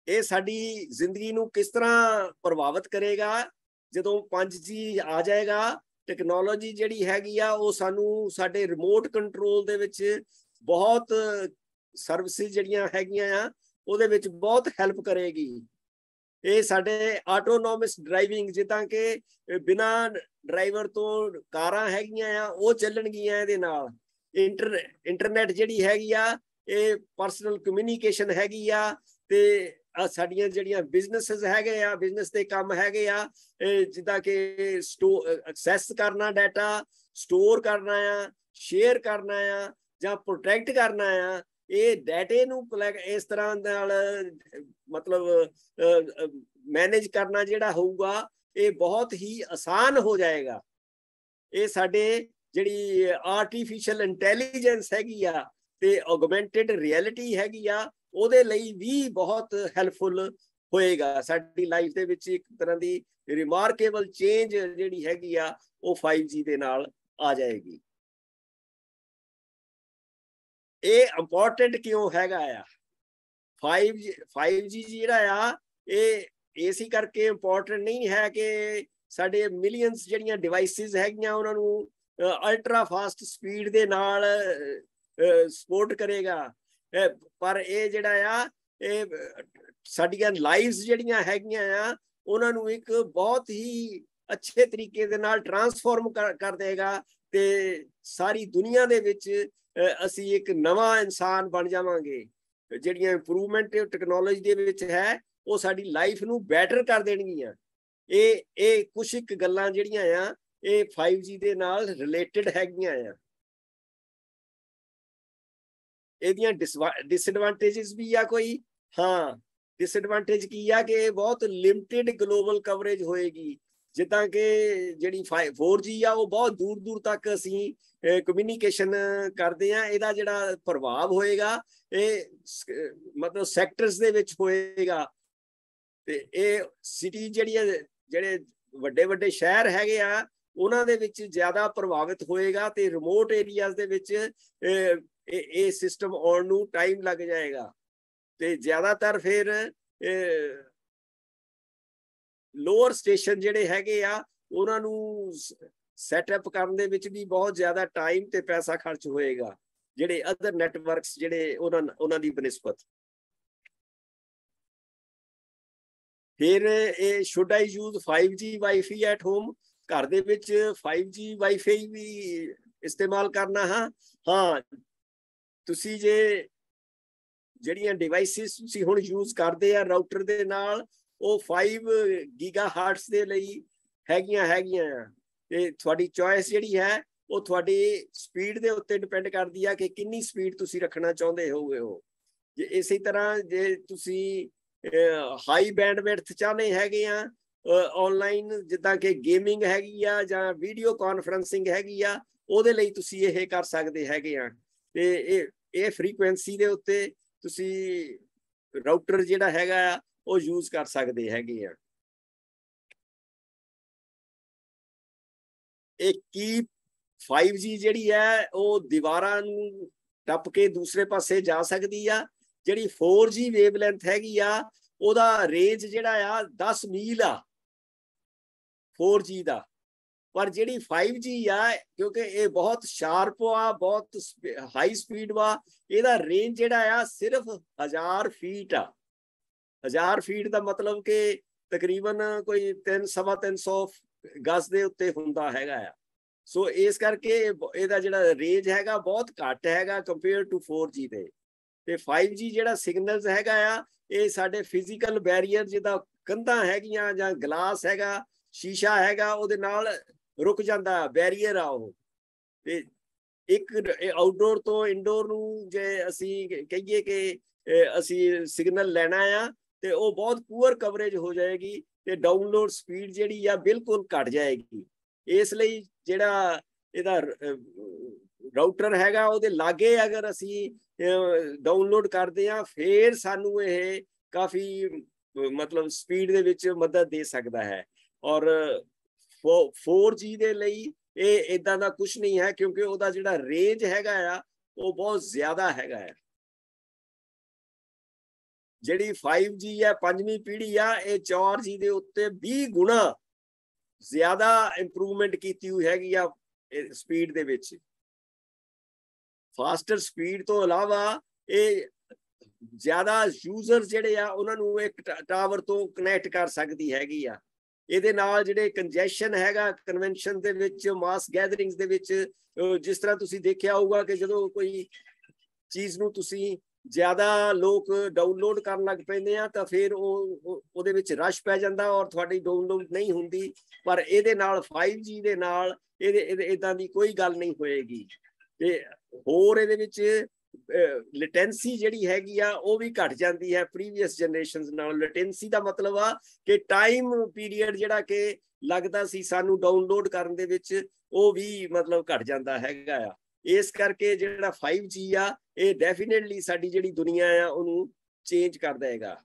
ਇਹ ਸਾਡੀ ਜ਼ਿੰਦਗੀ ਨੂੰ ਕਿਸ ਤਰ੍ਹਾਂ ਪ੍ਰਭਾਵਿਤ ਕਰੇਗਾ? ਜਦੋਂ 5G ਆ ਜਾਏਗਾ ਟੈਕਨੋਲੋਜੀ ਜਿਹੜੀ ਹੈਗੀ ਆ, ਉਹ ਸਾਨੂੰ ਸਾਡੇ ਰਿਮੋਟ ਕੰਟਰੋਲ ਦੇ ਵਿੱਚ ਬਹੁਤ ਸਰਵਿਸਿਜ਼ ਜਿਹੜੀਆਂ ਹੈਗੀਆਂ ਆ, ਉਹਦੇ ਵਿੱਚ ਬਹੁਤ ਹੈਲਪ ਕਰੇਗੀ। ਇਹ ਸਾਡੇ ਆਟੋਨੋਮਸ ਡਰਾਈਵਿੰਗ ਜਿੱਦਾਂ ਕਿ ਬਿਨਾ ਡਰਾਈਵਰ ਤੋਂ ਕਾਰਾਂ ਹੈਗੀਆਂ ਆ, ਉਹ ਚੱਲਣਗੀਆਂ ਇਹਦੇ ਨਾਲ। ਇੰਟਰ ਇੰਟਰਨੈਟ ਜਿਹੜੀ ਹੈਗੀ ਆ, ਇਹ ਪਰਸਨਲ ਕਮਿਊਨੀਕੇਸ਼ਨ ਹੈਗੀ ਆ ਤੇ ਸਾਡੀਆਂ ਜਿਹੜੀਆਂ ਬਿਜ਼ਨੈਸਸ ਹੈਗੇ ਆ ਬਿਜ਼ਨਸ ਦੇ ਕੰਮ ਹੈਗੇ ਆ ਜਿੱਦਾਂ ਕਿ ਸਟੋਰ ਐਕਸੈਸ ਕਰਨਾ ਡਾਟਾ ਸਟੋਰ ਕਰਨਾ ਆ ਸ਼ੇਅਰ ਕਰਨਾ ਆ, ਜਾਂ ਪ੍ਰੋਟੈਕਟ ਕਰਨਾ ਆ, ਇਹ ਡਾਟੇ ਨੂੰ ਇਸ ਤਰ੍ਹਾਂ ਨਾਲ, ਮਤਲਬ ਮੈਨੇਜ ਕਰਨਾ ਜਿਹੜਾ ਹੋਊਗਾ, ਇਹ ਬਹੁਤ ਹੀ ਆਸਾਨ ਹੋ ਜਾਏਗਾ। ਇਹ ਸਾਡੇ ਜਿਹੜੀ ਆਰਟੀਫੀਸ਼ੀਅਲ ਇੰਟੈਲੀਜੈਂਸ ਹੈਗੀ ਆ, ਤੇ ਆਗਮੈਂਟਡ ਰਿਐਲਿਟੀ ਹੈਗੀ ਆ ਉਹਦੇ ਲਈ ਵੀ ਬਹੁਤ ਹੈਲਪਫੁਲ ਹੋਏਗਾ। ਸਾਡੀ ਲਾਈਫ ਦੇ ਵਿੱਚ ਇੱਕ ਤਰ੍ਹਾਂ ਦੀ ਰਿਮਾਰਕੇਬਲ ਚੇਂਜ ਜਿਹੜੀ ਹੈਗੀ ਆ, ਉਹ 5G ਦੇ ਨਾਲ ਆ ਜਾਏਗੀ। ਇਹ ਇੰਪੋਰਟੈਂਟ ਕਿਉਂ ਹੈਗਾ ਆ? 5G 5G ਜਿਹੜਾ ਆ, ਇਹ ਏਸੀ ਕਰਕੇ ਇੰਪੋਰਟੈਂਟ ਨਹੀਂ ਹੈ ਕਿ ਸਾਡੇ ਮਿਲੀਅਨਸ ਜਿਹੜੀਆਂ ਡਿਵਾਈਸਿਸ ਹੈਗੀਆਂ, ਉਹਨਾਂ ਨੂੰ ਅਲਟਰਾ ਫਾਸਟ ਸਪੀਡ ਦੇ ਨਾਲ ਸਪੋਰਟ ਕਰੇਗਾ। ਪਰ ਇਹ ਜਿਹੜਾ ਆ, ਇਹ, ਸਾਡੀਆਂ ਲਾਈਵਸ ਜਿਹੜੀਆਂ ਹੈਗੀਆਂ ਆ, ਉਹਨਾਂ ਨੂੰ ਇੱਕ ਬਹੁਤ ਹੀ ਅੱਛੇ ਤਰੀਕੇ ਦੇ ਨਾਲ ਟਰਾਂਸਫਾਰਮ ਕਰ ਦੇਗਾ ਤੇ ਸਾਰੀ ਦੁਨੀਆ ਦੇ ਵਿੱਚ ਅਸੀਂ ਇੱਕ ਨਵਾਂ ਇਨਸਾਨ ਬਣ ਜਾਵਾਂਗੇ। ਜਿਹੜੀਆਂ ਇੰਪਰੂਵਮੈਂਟ ਟੈਕਨੋਲੋਜੀ ਦੇ ਵਿੱਚ ਹੈ, ਉਹ ਸਾਡੀ ਲਾਈਫ ਨੂੰ ਬੈਟਰ ਕਰ ਦੇਣਗੀਆਂ। ਇਹ ਇਹ ਕੁਝ ਇੱਕ ਗੱਲਾਂ ਜਿਹੜੀਆਂ ਆ, ਇਹ 5G ਦੇ ਨਾਲ ਰਿਲੇਟਡ ਹੈਗੀਆਂ ਆ। ਇਹਦੀਆਂ ਡਿਸਐਡਵਾਂਟੇजेस ਵੀ ਆ ਕੋਈ? ਹਾਂ ਡਿਸਐਡਵਾਂਟੇਜ ਕੀ ਆ ਕਿ ਬਹੁਤ ਲਿਮਟਿਡ ਗਲੋਬਲ ਕਵਰੇਜ ਹੋਏਗੀ। ਜਿੱਦਾਂ ਕਿ ਜਿਹੜੀ 4G ਆ, ਉਹ ਬਹੁਤ ਦੂਰ ਦੂਰ ਤੱਕ ਅਸੀਂ ਕਮਿਊਨੀਕੇਸ਼ਨ ਕਰਦੇ ਆ। ਇਹਦਾ ਜਿਹੜਾ ਪ੍ਰਭਾਵ ਹੋਏਗਾ, ਇਹ ਮਤਲਬ ਸੈਕਟਰਸ ਦੇ ਵਿੱਚ ਹੋਏਗਾ। ਤੇ ਇਹ ਸਿਟੀ ਜਿਹੜੀ ਜਿਹੜੇ ਵੱਡੇ ਵੱਡੇ ਸ਼ਹਿਰ ਹੈਗੇ ਆ, ਉਹਨਾਂ ਦੇ ਵਿੱਚ ਜ਼ਿਆਦਾ ਪ੍ਰਭਾਵਿਤ ਹੋਏਗਾ ਤੇ ਰਿਮੋਟ ਏਰੀਆਜ਼ ਦੇ ਵਿੱਚ ਇਹ ਇਹ ਸਿਸਟਮ ਆਉਣ ਨੂੰ ਟਾਈਮ ਲੱਗ ਜਾਏਗਾ। ਤੇ ਜ਼ਿਆਦਾਤਰ ਫਿਰ ਲੋਅਰ ਸਟੇਸ਼ਨ ਜਿਹੜੇ ਹੈਗੇ ਆ, ਉਹਨਾਂ ਨੂੰ ਸੈਟਅਪ ਕਰਨ ਦੇ ਵਿੱਚ ਵੀ ਬਹੁਤ ਜ਼ਿਆਦਾ ਟਾਈਮ ਤੇ ਪੈਸਾ ਖਰਚ ਹੋਏਗਾ, ਜਿਹੜੇ ਅਦਰ ਨੈਟਵਰਕਸ ਜਿਹੜੇ ਉਹਨਾਂ ਉਹਨਾਂ ਦੀ ਬਨਿਸਬਤ। ਫਿਰ ਇਹ should I use 5G wifi at home ਘਰ ਦੇ ਵਿੱਚ 5G ਵਾਈਫਾਈ ਵੀ ਇਸਤੇਮਾਲ ਕਰਨਾ ਹਾਂ। ਹਾਂ ਤੁਸੀਂ ਜੇ ਜਿਹੜੀਆਂ ਡਿਵਾਈਸਿਸ ਤੁਸੀਂ ਹੁਣ ਯੂਜ਼ ਕਰਦੇ ਆ ਰਾਊਟਰ ਦੇ ਨਾਲ, ਉਹ 5 ਗੀਗਾਹਰਟਸ ਦੇ ਲਈ ਹੈਗੀਆਂ ਹੈਗੀਆਂ ਆ। ਤੇ ਤੁਹਾਡੀ ਚੋਇਸ ਜਿਹੜੀ ਹੈ, ਉਹ ਤੁਹਾਡੀ ਸਪੀਡ ਦੇ ਉੱਤੇ ਡਿਪੈਂਡ ਕਰਦੀ ਆ ਕਿ ਕਿੰਨੀ ਸਪੀਡ ਤੁਸੀਂ ਰੱਖਣਾ ਚਾਹੁੰਦੇ ਹੋਗੇ ਹੋ ਜੇ ਇਸੇ ਤਰ੍ਹਾਂ ਜੇ ਤੁਸੀਂ ਹਾਈ ਬੈਂਡਵਿਡਥ ਚਾਹਨੇ ਹੈਗੇ ਆ ਆਨਲਾਈਨ ਜਿੱਦਾਂ ਕਿ ਗੇਮਿੰਗ ਹੈਗੀ ਆ ਜਾਂ ਵੀਡੀਓ ਕਾਨਫਰੈਂਸਿੰਗ ਹੈਗੀ ਆ, ਉਹਦੇ ਲਈ ਤੁਸੀਂ ਇਹ ਕਰ ਸਕਦੇ ਹੈਗੇ ਆ। ਤੇ ਇਹ ਇਹ ਫ੍ਰੀਕੁਐਂਸੀ ਦੇ ਉੱਤੇ ਤੁਸੀਂ ਰਾਊਟਰ ਜਿਹੜਾ ਹੈਗਾ ਆ, ਉਹ ਯੂਜ਼ ਕਰ ਸਕਦੇ ਹੈਗੇ ਆ। ਇਹ ਕੀ 5G ਜਿਹੜੀ ਹੈ, ਉਹ ਦੀਵਾਰਾਂ ਨੂੰ ਟੱਪ ਕੇ ਦੂਸਰੇ ਪਾਸੇ ਜਾ ਸਕਦੀ ਆ। ਜਿਹੜੀ 4G ਵੇਵਲੈਂਥ ਹੈਗੀ ਆ, ਉਹਦਾ ਰੇਂਜ ਜਿਹੜਾ ਆ 10 ਮੀਲ ਆ। 4G ਦਾ। ਪਰ ਜਿਹੜੀ 5G ਆ, ਕਿਉਂਕਿ ਇਹ ਬਹੁਤ ਸ਼ਾਰਪ ਆ, ਬਹੁਤ ਹਾਈ ਸਪੀਡ ਵਾ, ਇਹਦਾ ਰੇਂਜ ਜਿਹੜਾ ਆ ਸਿਰਫ 1000 ਫੀਟ ਆ। 1000 ਫੀਟ ਦਾ ਮਤਲਬ ਕਿ ਤਕਰੀਬਨ ਕੋਈ 3 ਸਵਾ 300 ਗਜ਼ ਦੇ ਉੱਤੇ ਹੁੰਦਾ ਹੈਗਾ ਆ। ਸੋ ਇਸ ਕਰਕੇ ਇਹਦਾ ਜਿਹੜਾ ਰੇਂਜ ਹੈਗਾ ਬਹੁਤ ਘੱਟ ਹੈਗਾ ਕੰਪੇਅਰ ਟੂ 4G ਦੇ ਤੇ। 5G ਜਿਹੜਾ ਸਿਗਨਲਸ ਹੈਗਾ ਆ, ਇਹ ਸਾਡੇ ਫਿਜ਼ੀਕਲ ਬੈਰੀਅਰ ਜਿਹਦਾ ਕੰਧਾਂ ਹੈਗੀਆਂ ਜਾਂ ਗਲਾਸ ਹੈਗਾ, ਸ਼ੀਸ਼ਾ ਹੈਗਾ, ਉਹਦੇ ਨਾਲ ਰੁਕ ਜਾਂਦਾ ਬੈਰੀਅਰ ਆ ਉਹ। ਤੇ ਇੱਕ ਆਊਟਡੋਰ ਤੋਂ ਇਨਡੋਰ ਨੂੰ ਜੇ ਅਸੀਂ ਕਹੀਏ ਕਿ ਅਸੀਂ ਸਿਗਨਲ ਲੈਣਾ ਆ, ਤੇ ਉਹ ਬਹੁਤ ਪੂਅਰ ਕਵਰੇਜ ਹੋ ਜਾਏਗੀ ਤੇ ਡਾਊਨਲੋਡ ਸਪੀਡ ਜਿਹੜੀ ਆ ਬਿਲਕੁਲ ਘਟ ਜਾਏਗੀ। ਇਸ ਲਈ ਜਿਹੜਾ ਇਹਦਾ ਰਾਊਟਰ ਹੈਗਾ, ਉਹਦੇ ਲਾਗੇ ਅਗਰ ਅਸੀਂ ਡਾਊਨਲੋਡ ਕਰਦੇ ਆ ਫੇਰ ਸਾਨੂੰ ਇਹ ਕਾਫੀ, ਮਤਲਬ ਸਪੀਡ ਦੇ ਵਿੱਚ ਮਦਦ ਦੇ ਸਕਦਾ ਹੈ। ਔਰ 4G ਦੇ ਲਈ ਇਹ ਇਦਾਂ ਦਾ ਕੁਝ ਨਹੀਂ ਹੈ, ਕਿਉਂਕਿ ਉਹਦਾ ਜਿਹੜਾ ਰੇਂਜ ਹੈਗਾ ਆ, ਉਹ ਬਹੁਤ ਜ਼ਿਆਦਾ ਹੈਗਾ ਹੈ ਜਿਹੜੀ 5G ਹੈ ਪੰਜਵੀਂ ਪੀੜ੍ਹੀ ਆ, ਇਹ 4G ਦੇ ਉੱਤੇ 20 ਗੁਣਾ ਜ਼ਿਆਦਾ ਇੰਪਰੂਵਮੈਂਟ ਕੀਤੀ ਹੋਈ ਹੈਗੀ ਆ ਸਪੀਡ ਦੇ ਵਿੱਚ। ਫਾਸਟਰ ਸਪੀਡ ਤੋਂ ਇਲਾਵਾ ਇਹ ਜ਼ਿਆਦਾ ਯੂਜ਼ਰ ਜਿਹੜੇ ਆ, ਉਹਨਾਂ ਨੂੰ ਇੱਕ ਟਾਵਰ ਤੋਂ ਕਨੈਕਟ ਕਰ ਸਕਦੀ ਹੈਗੀ ਆ। ਇਹਦੇ ਨਾਲ ਜਿਹੜੇ ਕੰਜੈਸ਼ਨ ਹੈਗਾ ਕਨਵੈਨਸ਼ਨ ਦੇ ਵਿੱਚ ਮਾਸ ਗੈਦਰਿੰਗਸ ਦੇ ਵਿੱਚ ਜਿਸ ਤਰ੍ਹਾਂ ਤੁਸੀਂ ਦੇਖਿਆ ਹੋਊਗਾ ਕਿ ਜਦੋਂ ਕੋਈ ਚੀਜ਼ ਨੂੰ ਤੁਸੀਂ ਜ਼ਿਆਦਾ ਲੋਕ ਡਾਊਨਲੋਡ ਕਰਨ ਲੱਗ ਪੈਂਦੇ ਆ, ਤਾਂ ਫਿਰ ਉਹ ਉਹਦੇ ਵਿੱਚ ਰਸ਼ ਪੈ ਜਾਂਦਾ ਔਰ ਤੁਹਾਡੀ ਡਾਊਨਲੋਡ ਨਹੀਂ ਹੁੰਦੀ। ਪਰ ਇਹਦੇ ਨਾਲ 5G ਦੇ ਨਾਲ, ਇਹਦੇ ਇਦਾਂ ਦੀ ਕੋਈ ਗੱਲ ਨਹੀਂ ਹੋਏਗੀ। ਤੇ ਹੋਰ ਇਹਦੇ ਵਿੱਚ ਲੇਟੈਂਸੀ ਜਿਹੜੀ ਹੈਗੀ ਆ, ਉਹ ਵੀ ਘਟ ਜਾਂਦੀ ਹੈ ਪ੍ਰੀਵੀਅਸ ਜਨਰੇਸ਼ਨਸ ਨਾਲ। ਲੇਟੈਂਸੀ ਦਾ ਮਤਲਬ ਆ ਕਿ ਟਾਈਮ ਪੀਰੀਅਡ ਜਿਹੜਾ ਕਿ ਲੱਗਦਾ ਸੀ ਸਾਨੂੰ ਡਾਊਨਲੋਡ ਕਰਨ ਦੇ ਵਿੱਚ, ਉਹ ਵੀ ਮਤਲਬ ਘਟ ਜਾਂਦਾ ਹੈਗਾ ਆ। ਇਸ ਕਰਕੇ ਜਿਹੜਾ 5G ਆ, ਇਹ ਡੈਫੀਨਿਟਲੀ ਸਾਡੀ ਜਿਹੜੀ ਦੁਨੀਆ ਆ, ਉਹਨੂੰ ਚੇਂਜ ਕਰ ਦੇਗਾ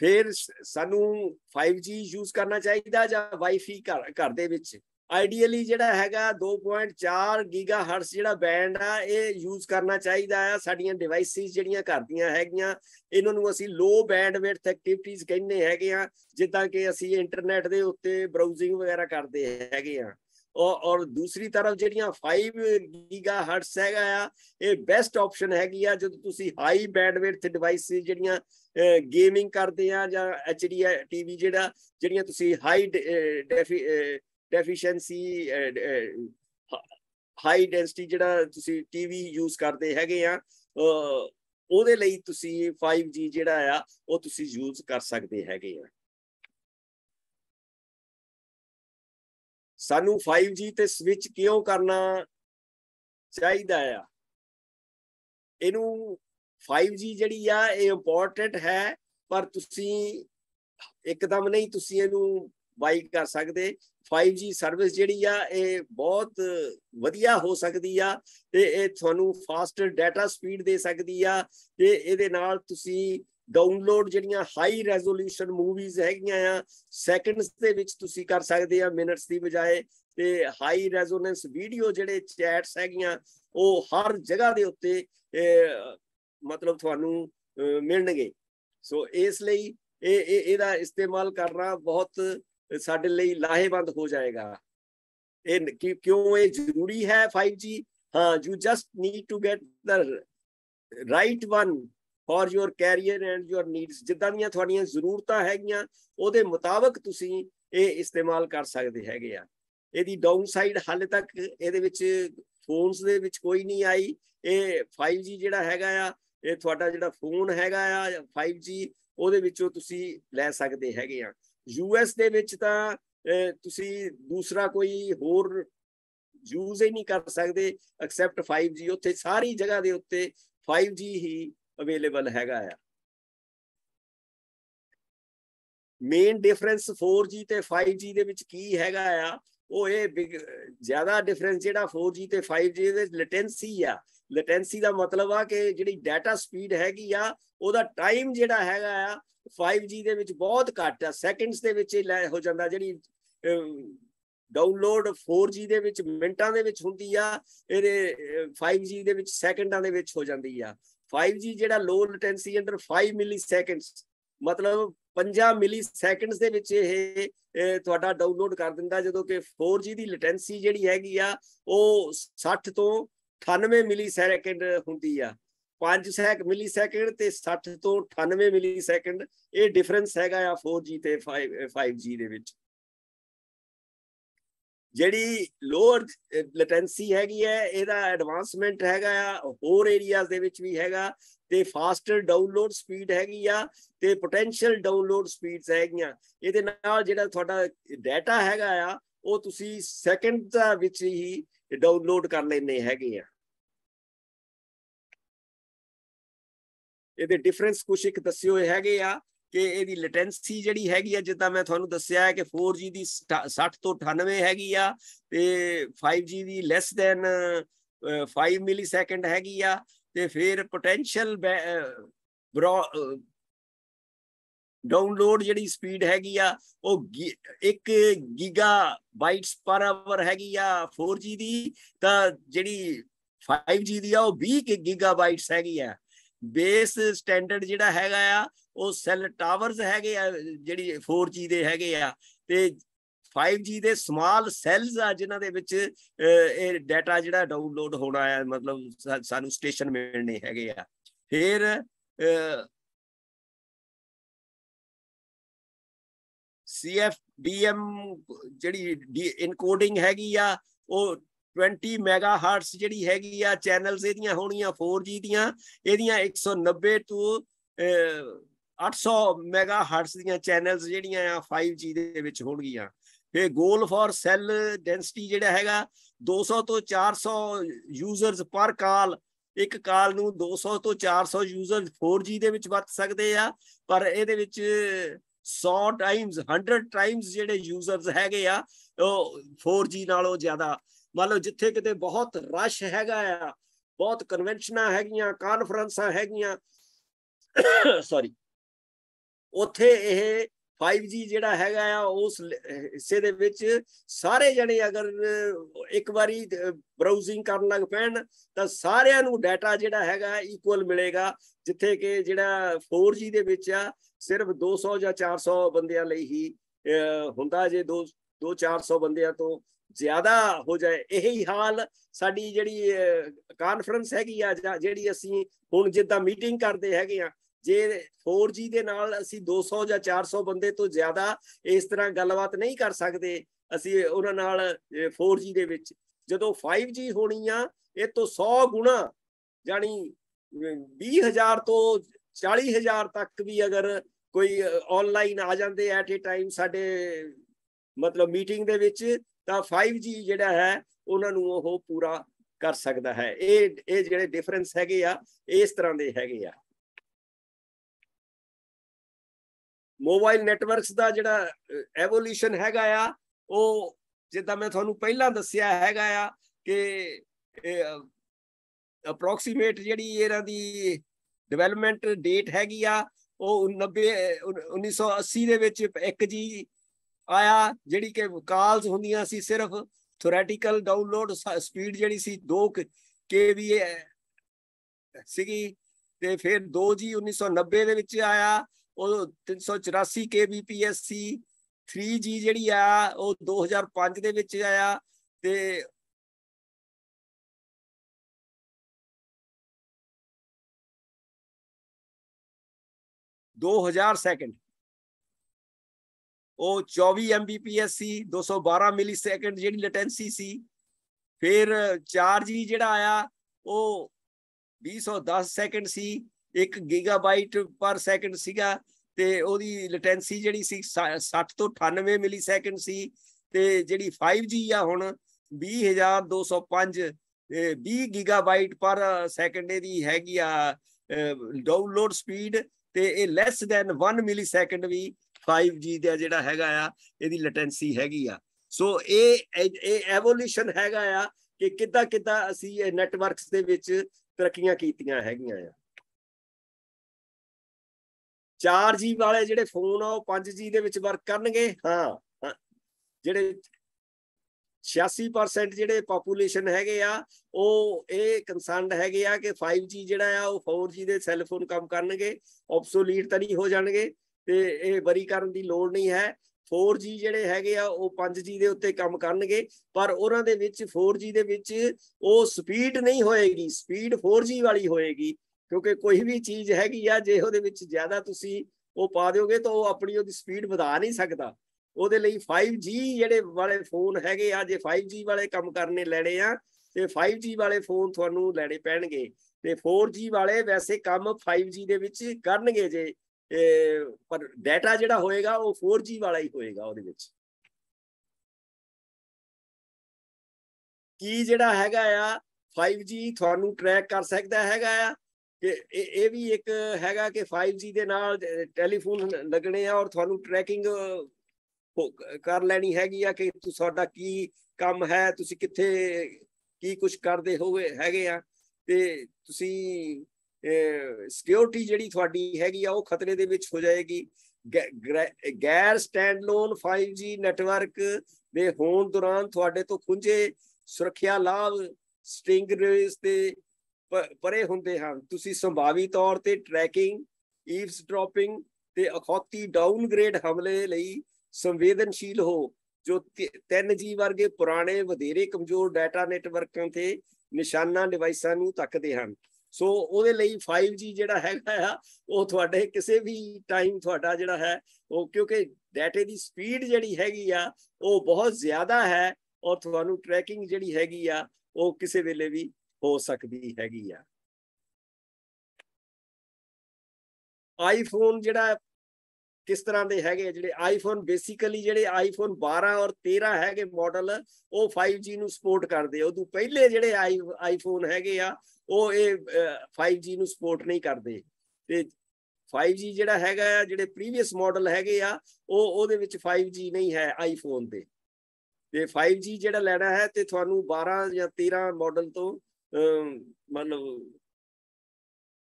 ਫਿਰ ਸਾਨੂੰ 5G ਯੂਜ਼ ਕਰਨਾ ਚਾਹੀਦਾ ਜਾਂ ਵਾਈਫਾਈ ਘਰ ਦੇ ਵਿੱਚ? ਆਈਡੀਅਲੀ ਜਿਹੜਾ ਹੈਗਾ 2.4 ਗੀਗਾਹਰਟਜ਼ ਜਿਹੜਾ ਬੈਂਡ ਆ, ਇਹ ਯੂਜ਼ ਕਰਨਾ ਚਾਹੀਦਾ ਆ। ਸਾਡੀਆਂ ਡਿਵਾਈਸਿਸ ਜਿਹੜੀਆਂ ਕਰਦੀਆਂ ਹੈਗੀਆਂ, ਇਹਨਾਂ ਨੂੰ ਅਸੀਂ ਲੋ ਬੈਂਡਵਿਡਥ ਐਕਟੀਵਿਟੀਜ਼ ਕਹਿੰਦੇ ਹੈਗੇ ਆ, ਜਿੱਦਾਂ ਕਿ ਅਸੀਂ ਇੰਟਰਨੈਟ ਦੇ ਉੱਤੇ ਬਰਾਊਜ਼ਿੰਗ ਵਗੈਰਾ ਕਰਦੇ ਹੈਗੇ ਆ। ਔਰ ਦੂਸਰੀ ਤਰਫ ਜਿਹੜੀਆਂ 5 ਗੀਗਾਹਰਟਜ਼ ਹੈਗਾ ਆ, ਇਹ ਬੈਸਟ ਆਪਸ਼ਨ ਹੈਗੀ ਆ, ਜਦੋਂ ਤੁਸੀਂ ਹਾਈ ਬੈਂਡਵਿਡਥ ਡਿਵਾਈਸਿਸ ਜਿਹੜੀਆਂ ਗੇਮਿੰਗ ਕਰਦੇ ਆ ਜਾਂ ਐਚਡੀ ਟੀਵੀ ਜਿਹੜਾ, ਜਿਹੜੀਆਂ ਤੁਸੀਂ ਹਾਈ ਡੈਫੀਸ਼ੀਐਂਸੀ ਹਾਈ ਡੈਂਸਿਟੀ ਜਿਹੜਾ ਤੁਸੀਂ ਟੀਵੀ ਯੂਜ਼ ਕਰਦੇ ਹੈਗੇ ਆ ਉਹਦੇ ਲਈ ਤੁਸੀਂ 5G ਜਿਹੜਾ ਆ, ਉਹ ਤੁਸੀਂ ਯੂਜ਼ ਕਰ ਸਕਦੇ ਹੈਗੇ ਆ। ਸਾਨੂੰ 5G ਤੇ ਸਵਿਚ ਕਿਉਂ ਕਰਨਾ ਚਾਹੀਦਾ ਆ? ਇਹਨੂੰ 5G ਜਿਹੜੀ ਆ, ਇਹ ਇੰਪੋਰਟੈਂਟ ਹੈ, ਪਰ ਤੁਸੀਂ ਇੱਕਦਮ ਨਹੀਂ ਤੁਸੀਂ ਇਹਨੂੰ ਬਾਈ ਕਰ ਸਕਦੇ। 5G ਸਰਵਿਸ ਜਿਹੜੀ ਆ, ਇਹ ਬਹੁਤ ਵਧੀਆ ਹੋ ਸਕਦੀ ਆ ਤੇ ਇਹ ਤੁਹਾਨੂੰ ਫਾਸਟ ਡਾਟਾ ਸਪੀਡ ਦੇ ਸਕਦੀ ਆ ਤੇ ਇਹਦੇ ਨਾਲ ਤੁਸੀਂ ਡਾਊਨਲੋਡ ਜਿਹੜੀਆਂ ਹਾਈ ਰੈਜ਼ੋਲੂਸ਼ਨ ਮੂਵੀਜ਼ ਹੈਗੀਆਂ ਆ ਸੈਕਿੰਡਸ ਦੇ ਵਿੱਚ ਤੁਸੀਂ ਕਰ ਸਕਦੇ ਆ ਮਿੰਟਸ ਦੀ ਬਜਾਏ ਤੇ ਹਾਈ ਰੈਜ਼ੋਨੈਂਸ ਵੀਡੀਓ ਜਿਹੜੇ ਚੈਟਸ ਹੈਗੀਆਂ, ਉਹ ਹਰ ਜਗ੍ਹਾ ਦੇ ਉੱਤੇ ਮਤਲਬ ਤੁਹਾਨੂੰ ਮਿਲਣਗੇ। ਸੋ ਇਸ ਲਈ ਇਹ, ਇਹਦਾ ਇਸਤੇਮਾਲ ਕਰਨਾ ਬਹੁਤ ਸਾਡੇ ਲਈ ਲਾਹੇਵੰਦ ਹੋ ਜਾਏਗਾ। ਇਹ ਕਿਉਂ ਇਹ ਜ਼ਰੂਰੀ ਹੈ 5G ਹਾਂ you just need to get the right one for your carrier and your needs ਜਿੱਦਾਂ ਦੀਆਂ ਤੁਹਾਡੀਆਂ ਜ਼ਰੂਰਤਾਂ ਹੈਗੀਆਂ, ਉਹਦੇ ਮੁਤਾਬਕ ਤੁਸੀਂ ਇਹ ਇਸਤੇਮਾਲ ਕਰ ਸਕਦੇ ਹੈਗੇ ਆ। ਇਹਦੀ ਡਾਊਨਸਾਈਡ ਹਾਲੇ ਤੱਕ ਇਹਦੇ ਵਿੱਚ ਫੋਨਸ ਦੇ ਵਿੱਚ ਕੋਈ ਨਹੀਂ ਆਈ। ਇਹ 5G ਜਿਹੜਾ ਹੈਗਾ ਆ, ਇਹ ਤੁਹਾਡਾ ਜਿਹੜਾ ਫੋਨ ਹੈਗਾ ਆ 5G ਉਹਦੇ ਵਿੱਚੋਂ ਤੁਸੀਂ ਲੈ ਸਕਦੇ ਹੈਗੇ ਆ। ਯੂਐਸ ਦੇ ਵਿੱਚ ਤਾਂ ਤੁਸੀਂ ਦੂਸਰਾ ਕੋਈ ਹੋਰ ਯੂਜ਼ ਹੀ ਨਹੀਂ ਕਰ ਸਕਦੇ ਐਕਸੈਪਟ 5G ਉੱਥੇ ਸਾਰੀ ਜਗ੍ਹਾ ਦੇ ਉੱਤੇ 5G ਹੀ ਅਵੇਲੇਬਲ ਹੈਗਾ ਆ। ਮੇਨ ਡਿਫਰੈਂਸ 4G ਤੇ 5G ਦੇ ਵਿੱਚ ਕੀ ਹੈਗਾ ਆ, ਉਹ ਇਹ ਜ਼ਿਆਦਾ ਡਿਫਰੈਂਸ ਜਿਹੜਾ 4G ਤੇ 5G ਦੇ ਲੈਟੈਂਸੀ ਆ ਲੈਟੈਂਸੀ ਦਾ ਮਤਲਬ ਆ ਕਿ ਜਿਹੜੀ ਡਾਟਾ ਸਪੀਡ ਹੈਗੀ ਆ, ਉਹਦਾ ਟਾਈਮ ਜਿਹੜਾ ਹੈਗਾ ਆ 5G ਦੇ ਵਿੱਚ ਬਹੁਤ ਘੱਟ ਆ। ਸੈਕਿੰਡਸ ਦੇ ਵਿੱਚ ਲੈ ਹੋ ਜਾਂਦਾ ਜਿਹੜੀ ਡਾਊਨਲੋਡ 4G ਦੇ ਵਿੱਚ ਮਿੰਟਾਂ ਦੇ ਵਿੱਚ ਹੁੰਦੀ ਆ, ਇਹਦੇ 5G ਦੇ ਵਿੱਚ ਸੈਕਿੰਡਾਂ ਦੇ ਵਿੱਚ ਹੋ ਜਾਂਦੀ ਆ। 5G ਜਿਹੜਾ ਲੋ ਲੈਟੈਂਸੀ ਅੰਡਰ 5 ਮਿਲੀ ਸੈਕਿੰਡਸ ਮਤਲਬ 5 ਮਿਲੀ ਸੈਕਿੰਡਸ ਦੇ ਵਿੱਚ ਇਹ ਤੁਹਾਡਾ ਡਾਊਨਲੋਡ ਕਰ ਦਿੰਦਾ, ਜਦੋਂ ਕਿ 4G ਦੀ ਲੇਟੈਂਸੀ ਜਿਹੜੀ ਹੈਗੀ ਆ, ਉਹ 60 ਤੋਂ 98 ਮਿਲੀ ਸੈਕਿੰਡ ਹੁੰਦੀ ਆ। 5 ਸੈਕ ਮਿਲੀ ਸੈਕਿੰਡ ਤੇ 60 ਤੋਂ 98 ਮਿਲੀ ਸੈਕਿੰਡ ਇਹ ਡਿਫਰੈਂਸ ਹੈਗਾ ਆ 4G ਤੇ 5 5G ਦੇ ਵਿੱਚ। ਜਿਹੜੀ ਲੋਅਰ ਲੇਟੈਂਸੀ ਹੈਗੀ ਹੈ ਇਹਦਾ ਐਡਵਾਂਸਮੈਂਟ ਹੈਗਾ ਆ, ਹੋਰ ਏਰੀਆਜ਼ ਦੇ ਵਿੱਚ ਵੀ ਹੈਗਾ, ਤੇ ਫਾਸਟਰ ਡਾਊਨਲੋਡ ਸਪੀਡ ਹੈਗੀ ਆ, ਤੇ ਪੋਟੈਂਸ਼ੀਅਲ ਡਾਊਨਲੋਡ ਸਪੀਡਸ ਹੈਗੀਆਂ। ਇਹਦੇ ਨਾਲ ਜਿਹੜਾ ਤੁਹਾਡਾ ਡਾਟਾ ਹੈਗਾ ਆ, ਉਹ ਤੁਸੀਂ ਸੈਕਿੰਡ ਦਾ ਵਿੱਚ ਹੀ ਡਾਊਨਲੋਡ ਕਰ ਲੈਣੇ ਹੈਗੇ ਆ। ਇਹਦੇ ਡਿਫਰੈਂਸ ਕੁਝ ਇੱਕ ਦੱਸਿਓ ਹੈਗੇ ਆ ਕਿ ਇਹਦੀ ਲੇਟੈਂਸੀ ਜਿਹੜੀ ਹੈਗੀ ਆ, ਜਿੱਦਾਂ ਮੈਂ ਤੁਹਾਨੂੰ ਦੱਸਿਆ ਹੈ ਕਿ 4G ਦੀ 60 ਤੋਂ 98 ਹੈਗੀ ਆ ਤੇ 5G ਦੀ ਲੈਸ ਦੈਨ 5 ਮਿਲੀ ਸੈਕਿੰਡ ਹੈਗੀ ਆ ਤੇ ਫਿਰ ਪੋਟੈਂਸ਼ੀਅਲ ਡਾਊਨਲੋਡ ਜਿਹੜੀ ਸਪੀਡ ਹੈਗੀ ਆ, ਉਹ 1 ਗੀਗਾ ਬਾਈਟਸ ਪਰ ਆਵਰ ਹੈਗੀ ਆ 4G ਦੀ, ਤਾਂ ਜਿਹੜੀ 5G ਦੀ ਆ, ਉਹ 20 ਗੀਗਾਬਾਈਟਸ ਹੈਗੀ ਆ। ਬੇਸ ਸਟੈਂਡਰਡ ਜਿਹੜਾ ਹੈਗਾ ਆ, ਉਹ ਸੈੱਲ ਟਾਵਰਸ ਹੈਗੇ ਆ, ਜਿਹੜੀ 4G ਦੇ ਹੈਗੇ ਆ। ਤੇ 5G ਦੇ ਸਮਾਲ ਸੈਲਸ ਆ, ਜਿਨ੍ਹਾਂ ਦੇ ਵਿੱਚ ਇਹ ਡਾਟਾ ਜਿਹੜਾ ਡਾਊਨਲੋਡ ਹੋਣਾ ਆ, ਮਤਲਬ ਸਾਨੂੰ ਸਟੇਸ਼ਨ ਮਿਲਣੇ ਹੈਗੇ ਆ। ਫਿਰ CFDM ਜਿਹੜੀ ਇਨਕੋਡਿੰਗ ਹੈਗੀ ਆ, ਉਹ 20 ਮੈਗਾਹਰਟਸ ਜਿਹੜੀ ਹੈਗੀ ਆ ਚੈਨਲਸ ਇਹਦੀਆਂ ਹੋਣੀਆਂ 4G ਦੀਆਂ, ਇਹਦੀਆਂ 190 ਤੋਂ 800 ਮੈਗਾਹਰਟਸ ਦੀਆਂ ਚੈਨਲਸ ਜਿਹੜੀਆਂ ਆ 5G ਦੇ ਵਿੱਚ ਹੋਣਗੀਆਂ। ਫੇ ਗੋਲ ਫॉर ਸੈੱਲ ਡੈਂਸਿਟੀ ਜਿਹੜਾ ਹੈਗਾ 200 ਤੋਂ 400 ਯੂਜ਼ਰਸ ਪਰ ਕਾਲ ਇੱਕ ਕਾਲ ਨੂੰ 200 ਤੋਂ 400 ਯੂਜ਼ਰ 4G ਦੇ ਵਿੱਚ ਵਰਤ ਸਕਦੇ ਆ, ਪਰ ਇਹਦੇ ਵਿੱਚ 100 ਟਾਈਮਸ 100 ਟਾਈਮਸ ਜਿਹੜੇ ਯੂਜ਼ਰਸ ਹੈਗੇ ਆ, ਉਹ 4G ਨਾਲੋਂ ਜ਼ਿਆਦਾ। ਮੰਨ ਲਓ ਜਿੱਥੇ ਕਿਤੇ ਬਹੁਤ ਰਸ਼ ਹੈਗਾ ਆ, ਬਹੁਤ ਕਨਵੈਨਸ਼ਨਾਂ ਹੈਗੀਆਂ ਕਾਨਫਰੰਸਾਂ ਹੈਗੀਆਂ ਸੌਰੀ ਉੱਥੇ ਇਹ 5G ਜਿਹੜਾ ਹੈਗਾ ਆ, ਉਸ ਹਿੱਸੇ ਦੇ ਵਿੱਚ ਸਾਰੇ ਜਣੇ ਅਗਰ ਇੱਕ ਵਾਰੀ ਬਰਾਊਜ਼ਿੰਗ ਕਰਨ ਲੱਗ ਪੈਣ, ਤਾਂ ਸਾਰਿਆਂ ਨੂੰ ਡਾਟਾ ਜਿਹੜਾ ਹੈਗਾ ਇਕੁਅਲ ਮਿਲੇਗਾ। ਜਿੱਥੇ ਕਿ ਜਿਹੜਾ 4G ਦੇ ਵਿੱਚ ਆ, ਸਿਰਫ 200 ਜਾਂ 400 ਬੰਦਿਆਂ ਲਈ ਹੀ ਹੁੰਦਾ ਜੇ 2 2 400 ਬੰਦਿਆਂ ਤੋਂ ਜ਼ਿਆਦਾ ਹੋ ਜਾਏ। ਇਹੀ ਹਾਲ ਸਾਡੀ ਜਿਹੜੀ ਕਾਨਫਰੰਸ ਹੈਗੀ ਆ ਜਿਹੜੀ ਅਸੀਂ ਹੁਣ ਜਿੱਦਾਂ ਮੀਟਿੰਗ ਕਰਦੇ ਹੈਗੇ ਆ ਜੇ 4G ਦੇ ਨਾਲ ਅਸੀਂ 200 ਜਾਂ 400 ਬੰਦੇ ਤੋਂ ਜ਼ਿਆਦਾ ਇਸ ਤਰ੍ਹਾਂ ਗੱਲਬਾਤ ਨਹੀਂ ਕਰ ਸਕਦੇ, ਅਸੀਂ ਉਹਨਾਂ ਨਾਲ 4G ਦੇ ਵਿੱਚ। ਜਦੋਂ 5G ਹੋਣੀ ਆ, ਇਹ ਤੋਂ 100 ਗੁਣਾ ਜਾਨੀ 20000 ਤੋਂ 40000 ਤੱਕ ਵੀ ਅਗਰ ਕੋਈ ਆਨਲਾਈਨ ਆ ਜਾਂਦੇ ਐਟ ਏ ਟਾਈਮ ਸਾਡੇ, ਮਤਲਬ ਮੀਟਿੰਗ ਦੇ ਵਿੱਚ, ਤਾਂ 5G ਜਿਹੜਾ ਹੈ, ਉਹਨਾਂ ਨੂੰ ਉਹ ਪੂਰਾ ਕਰ ਸਕਦਾ ਹੈ। ਇਹ ਇਹ ਜਿਹੜੇ ਡਿਫਰੈਂਸ ਹੈਗੇ ਆ, ਇਸ ਤਰ੍ਹਾਂ ਦੇ ਹੈਗੇ ਆ। ਮੋਬਾਈਲ ਨੈਟਵਰਕਸ ਦਾ ਜਿਹੜਾ ਐਵੋਲੂਸ਼ਨ ਹੈਗਾ ਆ, ਉਹ ਜਿੱਦਾਂ ਮੈਂ ਤੁਹਾਨੂੰ ਪਹਿਲਾਂ ਦੱਸਿਆ ਹੈਗਾ ਆ ਕਿ ਅਪਰੋਕਸੀਮੇਟ ਜਿਹੜੀ ਇਹਨਾਂ ਦੀ ਡਿਵੈਲਪਮੈਂਟ ਡੇਟ ਹੈਗੀ ਆ, ਉਹ 90 1980 ਦੇ ਵਿੱਚ ਇੱਕ ਜੀ ਆਇਆ, ਜਿਹੜੀ ਕਿ ਕਾਲਸ ਹੁੰਦੀਆਂ ਸੀ ਸਿਰਫ ਥਿਓਰੈਟੀਕਲ ਡਾਊਨਲੋਡ ਸਪੀਡ ਜਿਹੜੀ ਸੀ 2 ਕੇਵੀਏ ਸੀਗੀ, ਤੇ ਫਿਰ 2G 1990 ਦੇ ਵਿੱਚ ਆਇਆ ਉਹ 384 kbps ਸੀ 3G ਜਿਹੜੀ ਆ, ਉਹ 2005 ਦੇ ਵਿੱਚ ਆਇਆ ਤੇ ਦੋ ਹਜ਼ਾਰ ਸੈਕਿੰਡ ਉਹ 24 Mbps ਸੀ 212 ਮਿਲੀ ਸੈਕਿੰਡ ਜਿਹੜੀ ਲੇਟੈਂਸੀ ਸੀ। ਫਿਰ 4G ਜਿਹੜਾ ਆਇਆ, ਉਹ 210 ਸੈਕਿੰਡ ਸੀ। 1 ਗੀਗਾਬਾਈਟ ਪਰ ਸੈਕਿੰਡ ਸੀਗਾ ਤੇ ਉਹਦੀ ਲੇਟੈਂਸੀ ਜਿਹੜੀ ਸੀ 60 ਤੋਂ 98 ਮਿਲੀ ਸੈਕਿੰਡ ਸੀ ਤੇ ਜਿਹੜੀ 5G ਆ ਹੁਣ 20205 20 ਗੀਗਾਬਾਈਟ ਪਰ ਸੈਕਿੰਡ ਇਹਦੀ ਹੈਗੀ ਆ ਡਾਊਨਲੋਡ ਸਪੀਡ ਤੇ ਇਹ ਲੈਸ ਦੈਨ 1 ਮਿਲੀ ਸੈਕਿੰਡ ਵੀ 5G ਦਾ ਜਿਹੜਾ ਹੈਗਾ ਆ, ਇਹਦੀ ਲੇਟੈਂਸੀ ਹੈਗੀ ਆ। ਸੋ ਇਹ ਇਹ ਐਵੋਲੂਸ਼ਨ ਹੈਗਾ ਆ ਕਿ ਕਿੱਦਾਂ ਕਿੱਦਾਂ ਅਸੀਂ ਇਹ ਨੈਟਵਰਕਸ ਦੇ ਵਿੱਚ ਤਰੱਕੀਆਂ ਕੀਤੀਆਂ ਹੈਗੀਆਂ ਆ। 4G ਵਾਲੇ ਜਿਹੜੇ ਫੋਨ ਆ, ਉਹ 5G ਦੇ ਵਿੱਚ ਵਰਕ ਕਰਨਗੇ। ਹਾਂ ਜਿਹੜੇ 86% ਜਿਹੜੇ ਪੋਪੂਲੇਸ਼ਨ ਹੈਗੇ ਆ, ਉਹ ਇਹ ਕਨਸਰਨਡ ਹੈਗੇ ਆ ਕਿ 5G ਜਿਹੜਾ ਆ, ਉਹ 4G ਦੇ ਸੈੱਲਫੋਨ ਕੰਮ ਕਰਨਗੇ ਆਬਸੋਲੀਟ ਤਾਂ ਨਹੀਂ ਹੋ ਜਾਣਗੇ, ਤੇ ਇਹ ਵਰੀ ਕਰਨ ਦੀ ਲੋੜ ਨਹੀਂ ਹੈ। 4G ਜਿਹੜੇ ਹੈਗੇ ਆ, ਉਹ 5G ਦੇ ਉੱਤੇ ਕੰਮ ਕਰਨਗੇ, ਪਰ ਉਹਨਾਂ ਦੇ ਵਿੱਚ 4G ਦੇ ਵਿੱਚ ਉਹ ਸਪੀਡ ਨਹੀਂ ਹੋਏਗੀ। ਸਪੀਡ 4G ਵਾਲੀ ਹੋਏਗੀ। ਕਿਉਂਕਿ ਕੋਈ ਵੀ ਚੀਜ਼ ਹੈਗੀ ਆ, ਜੇ ਉਹਦੇ ਵਿੱਚ ਜ਼ਿਆਦਾ ਤੁਸੀਂ ਉਹ ਪਾ ਦਿਓਗੇ ਤਾਂ ਉਹ ਆਪਣੀ ਉਹਦੀ ਸਪੀਡ ਵਧਾ ਨਹੀਂ ਸਕਦਾ। ਉਹਦੇ ਲਈ 5G ਜਿਹੜੇ ਵਾਲੇ ਫੋਨ ਹੈਗੇ ਆ, ਜੇ 5G ਵਾਲੇ ਕੰਮ ਕਰਨੇ ਲੈਣੇ ਆ, ਤੇ 5G ਵਾਲੇ ਫੋਨ ਤੁਹਾਨੂੰ ਲੈਣੇ ਪੈਣਗੇ। ਤੇ 4G ਵਾਲੇ ਵੈਸੇ ਕੰਮ 5G ਦੇ ਵਿੱਚ ਕਰਨਗੇ ਜੇ ਪਰ ਡਾਟਾ ਜਿਹੜਾ ਹੋਏਗਾ ਉਹ 4G ਵਾਲਾ ਹੀ ਹੋਏਗਾ ਉਹਦੇ ਵਿੱਚ। ਕੀ ਜਿਹੜਾ ਹੈਗਾ ਆ 5G ਤੁਹਾਨੂੰ ਟਰੈਕ ਕਰ ਸਕਦਾ ਹੈਗਾ ਆ ਕਿ ਇਹ ਵੀ ਇੱਕ ਹੈਗਾ ਕਿ 5G ਦੇ ਨਾਲ ਟੈਲੀਫੋਨ ਲੱਗਣੇ ਆ ਔਰ ਤੁਹਾਨੂੰ ਟਰੈਕਿੰਗ ਕਰ ਲੈਣੀ ਹੈਗੀ ਆ ਕਿ ਤੁਹਾਡਾ ਕੀ ਕੰਮ ਹੈ, ਤੁਸੀਂ ਕਿੱਥੇ, ਕੀ ਕੁਝ ਕਰਦੇ ਹੋਵੇ, ਹੈਗੇ ਆ। ਤੇ ਤੁਸੀਂ ਸਿਕਿਉਰਿਟੀ ਜਿਹੜੀ ਤੁਹਾਡੀ ਹੈਗੀ ਆ, ਉਹ ਖਤਰੇ ਦੇ ਵਿੱਚ ਹੋ ਜਾਏਗੀ। ਗੈਰ ਸਟੈਂਡਲੋਨ 5G ਨੈਟਵਰਕ ਦੇ ਹੋਣ ਦੌਰਾਨ ਤੁਹਾਡੇ ਤੋਂ ਖੁੰਝੇ ਸੁਰੱਖਿਆ ਲਾਭ ਸਟਿੰਗ ਰੇਸ ਤੇ ਪਰੇ ਹੁੰਦੇ ਹਨ। ਤੁਸੀਂ ਸੰਭਾਵੀ ਤੌਰ ਤੇ ਟਰੈਕਿੰਗ ਈਵਸ ਡ੍ਰੌਪਿੰਗ ਤੇ ਅਖੌਤੀ ਡਾਊਨਗ੍ਰੇਡ ਹਮਲੇ ਲਈ ਸੰਵੇਦਨਸ਼ੀਲ ਹੋ, ਜੋ 3G ਵਰਗੇ ਪੁਰਾਣੇ ਵਧੇਰੇ ਕਮਜ਼ੋਰ ਡਾਟਾ ਨੈਟਵਰਕਾਂ ਤੇ ਨਿਸ਼ਾਨਾ ਡਿਵਾਈਸਾਂ ਨੂੰ ਤੱਕਦੇ ਹਨ। ਸੋ ਉਹਦੇ ਲਈ 5G ਜਿਹੜਾ ਹੈਗਾ ਆ, ਉਹ ਤੁਹਾਡੇ ਕਿਸੇ ਵੀ ਟਾਈਮ ਤੁਹਾਡਾ ਜਿਹੜਾ ਹੈ, ਉਹ ਕਿਉਂਕਿ ਡਾਟੇ ਦੀ ਸਪੀਡ ਜਿਹੜੀ ਹੈਗੀ ਆ, ਉਹ ਬਹੁਤ ਜ਼ਿਆਦਾ ਹੈ ਔਰ ਤੁਹਾਨੂੰ ਟਰੈਕਿੰਗ ਜਿਹੜੀ ਹੈਗੀ ਆ, ਉਹ ਕਿਸੇ ਵੇਲੇ ਵੀ ਹੋ ਸਕਦੀ ਹੈਗੀ ਆ। ਆਈਫੋਨ ਜਿਹੜਾ ਕਿਸ ਤਰ੍ਹਾਂ ਦੇ ਹੈਗੇ ਜਿਹੜੇ ਆਈਫੋਨ ਬੇਸਿਕਲੀ ਜਿਹੜੇ ਆਈਫੋਨ 12 ਔਰ 13 ਹੈਗੇ ਮਾਡਲ ਉਹ 5G ਨੂੰ ਸਪੋਰਟ ਕਰਦੇ ਉਦੋਂ ਪਹਿਲੇ ਜਿਹੜੇ ਆਈਫੋਨ ਹੈਗੇ ਆ, ਉਹ ਇਹ 5G ਨੂੰ ਸਪੋਰਟ ਨਹੀਂ ਕਰਦੇ। ਤੇ 5G ਜਿਹੜਾ ਹੈਗਾ ਆ, ਜਿਹੜੇ ਪ੍ਰੀਵੀਅਸ ਮਾਡਲ ਹੈਗੇ ਆ, ਉਹ ਉਹਦੇ ਵਿੱਚ 5G ਨਹੀਂ ਹੈ ਆਈਫੋਨ ਤੇ ਤੇ 5G ਜਿਹੜਾ ਲੈਣਾ ਹੈ, ਤੇ ਤੁਹਾਨੂੰ 12 ਜਾਂ 13 ਮਾਡਲ ਤੋਂ ਮਤਲਬ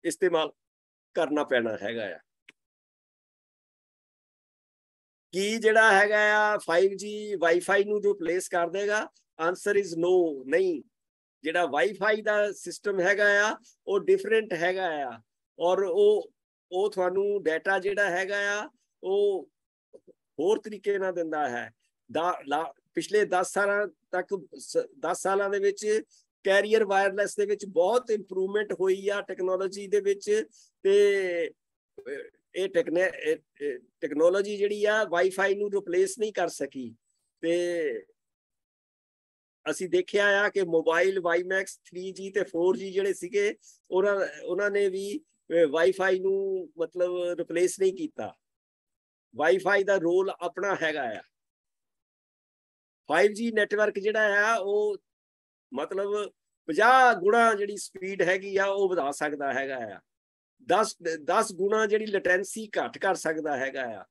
ਇਸਤੇਮਾਲ ਕਰਨਾ ਪੈਣਾ ਹੈਗਾ ਆ। ਕੀ ਜਿਹੜਾ ਹੈਗਾ ਆ 5G ਵਾਈਫਾਈ ਨੂੰ ਰਿਪਲੇਸ ਕਰ ਦੇਗਾ ਆਨਸਰ ਇਜ਼ ਨੋ ਨਹੀਂ। ਜਿਹੜਾ ਵਾਈਫਾਈ ਦਾ ਸਿਸਟਮ ਹੈਗਾ ਆ, ਉਹ ਡਿਫਰੈਂਟ ਹੈਗਾ ਆ। ਔਰ ਉਹ ਉਹ ਤੁਹਾਨੂੰ ਡਾਟਾ ਜਿਹੜਾ ਹੈਗਾ ਆ, ਉਹ ਹੋਰ ਤਰੀਕੇ ਨਾਲ ਦਿੰਦਾ ਹੈ। ਦਾ ਪਿਛਲੇ 10 ਸਾਲਾਂ ਤੱਕ 10 ਸਾਲਾਂ ਦੇ ਵਿੱਚ ਕੈਰੀਅਰ ਵਾਇਰਲੈਸ ਦੇ ਵਿੱਚ ਬਹੁਤ ਇੰਪਰੂਵਮੈਂਟ ਹੋਈ ਆ ਟੈਕਨੋਲੋਜੀ ਦੇ ਵਿੱਚ ਤੇ ਇਹ ਟੈਕਨੋਲੋਜੀ ਜਿਹੜੀ ਆ ਵਾਈਫਾਈ ਨੂੰ ਰਿਪਲੇਸ ਨਹੀਂ ਕਰ ਸਕੀ ਤੇ ਅਸੀਂ ਦੇਖਿਆ ਆ ਕਿ ਮੋਬਾਈਲ ਵਾਈਮੈਕਸ 3G ਤੇ 4G ਜਿਹੜੇ ਸੀਗੇ, ਉਹਨਾਂ ਉਹਨਾਂ ਨੇ ਵੀ ਵਾਈਫਾਈ ਨੂੰ ਮਤਲਬ ਰਿਪਲੇਸ ਨਹੀਂ ਕੀਤਾ। ਵਾਈਫਾਈ ਦਾ ਰੋਲ ਆਪਣਾ ਹੈਗਾ ਆ। 5G ਨੈਟਵਰਕ ਜਿਹੜਾ ਆ, ਉਹ ਮਤਲਬ 50 ਗੁਣਾ ਜਿਹੜੀ ਸਪੀਡ ਹੈਗੀ ਆ, ਉਹ ਵਧਾ ਸਕਦਾ ਹੈਗਾ ਆ। 10 10 ਗੁਣਾ ਜਿਹੜੀ ਲਟੈਂਸੀ ਘੱਟ ਕਰ ਸਕਦਾ ਹੈਗਾ ਆ।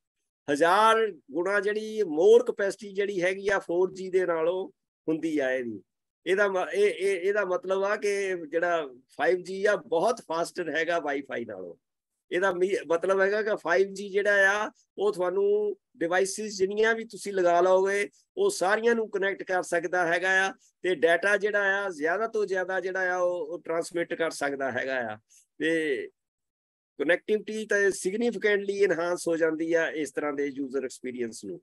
ਹਜ਼ਾਰ ਗੁਣਾ ਜਿਹੜੀ ਮੋਰ ਕਪੈਸਿਟੀ ਜਿਹੜੀ ਹੈਗੀ ਆ 4G ਦੇ ਨਾਲੋਂ ਹੁੰਦੀ ਆ ਇਹਦੀ। ਇਹਦਾ ਇਹ ਇਹਦਾ ਮਤਲਬ ਆ ਕਿ ਜਿਹੜਾ 5G ਆ, ਬਹੁਤ ਫਾਸਟਰ ਹੈਗਾ ਵਾਈਫਾਈ ਨਾਲੋਂ। ਇਹਦਾ ਮਤਲਬ ਹੈਗਾ ਕਿ 5G ਜਿਹੜਾ ਆ, ਉਹ ਤੁਹਾਨੂੰ ਡਿਵਾਈਸਿਸ ਜਿੰਨੀਆਂ ਵੀ ਤੁਸੀਂ ਲਗਾ ਲਓਗੇ, ਉਹ ਸਾਰੀਆਂ ਨੂੰ ਕਨੈਕਟ ਕਰ ਸਕਦਾ ਹੈਗਾ ਆ ਤੇ ਡਾਟਾ ਜਿਹੜਾ ਆ, ਜ਼ਿਆਦਾ ਤੋਂ ਜ਼ਿਆਦਾ ਜਿਹੜਾ ਆ, ਉਹ ਟਰਾਂਸਮਿਟ ਕਰ ਸਕਦਾ ਹੈਗਾ ਆ। ਤੇ ਕਨੈਕਟੀਵਿਟੀ ਤਾਂ ਸਿਗਨੀਫੀਕੈਂਟਲੀ ਇਨਹਾਂਸ ਹੋ ਜਾਂਦੀ ਆ ਇਸ ਤਰ੍ਹਾਂ ਦੇ ਯੂਜ਼ਰ ਐਕਸਪੀਰੀਅੰਸ ਨੂੰ।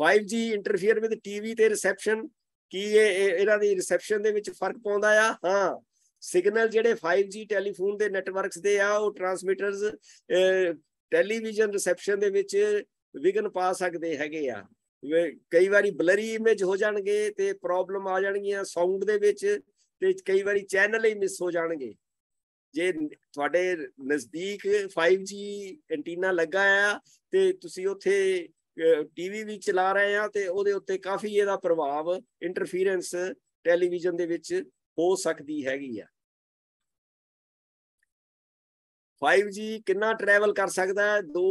5G ਇੰਟਰਫੇਅਰ ਵਿਦ ਟੀਵੀ ਤੇ ਰਿਸੈਪਸ਼ਨ ਕੀ ਇਹ ਇਹਨਾਂ ਦੀ ਰਿਸੈਪਸ਼ਨ ਦੇ ਵਿੱਚ ਫ਼ਰਕ ਪਾਉਂਦਾ ਆ? ਹਾਂ। ਸਿਗਨਲ ਜਿਹੜੇ 5G ਟੈਲੀਫੋਨ ਦੇ ਨੈਟਵਰਕਸ ਦੇ ਆ, ਉਹ ਟਰਾਂਸਮਿਟਰਸ ਟੈਲੀਵਿਜ਼ਨ ਰਿਸੈਪਸ਼ਨ ਦੇ ਵਿੱਚ ਵਿਗਨ ਪਾ ਸਕਦੇ ਹੈਗੇ ਆ। ਕਈ ਵਾਰੀ ਬਲਰੀ ਇਮੇਜ ਹੋ ਜਾਣਗੇ ਤੇ ਪ੍ਰੋਬਲਮ ਆ ਜਾਣਗੀਆਂ ਸਾਊਂਡ ਦੇ ਵਿੱਚ ਤੇ ਕਈ ਵਾਰੀ ਚੈਨਲ ਹੀ ਮਿਸ ਹੋ ਜਾਣਗੇ। ਜੇ ਤੁਹਾਡੇ ਨਜ਼ਦੀਕ 5G ਐਂਟੀਨਾ ਲੱਗਾ ਆ ਤੇ ਤੁਸੀਂ ਉੱਥੇ ਟੀਵੀ ਵੀ ਚਲਾ ਰਹੇ ਆ ਤੇ ਉਹਦੇ ਉੱਤੇ ਕਾਫੀ ਇਹਦਾ ਪ੍ਰਭਾਵ ਇੰਟਰਫੀਰੈਂਸ ਟੈਲੀਵਿਜ਼ਨ ਦੇ ਵਿੱਚ ਹੋ ਸਕਦੀ ਹੈਗੀ ਆ। 5G ਕਿੰਨਾ ਟਰੈਵਲ ਕਰ ਸਕਦਾ ਹੈ? 2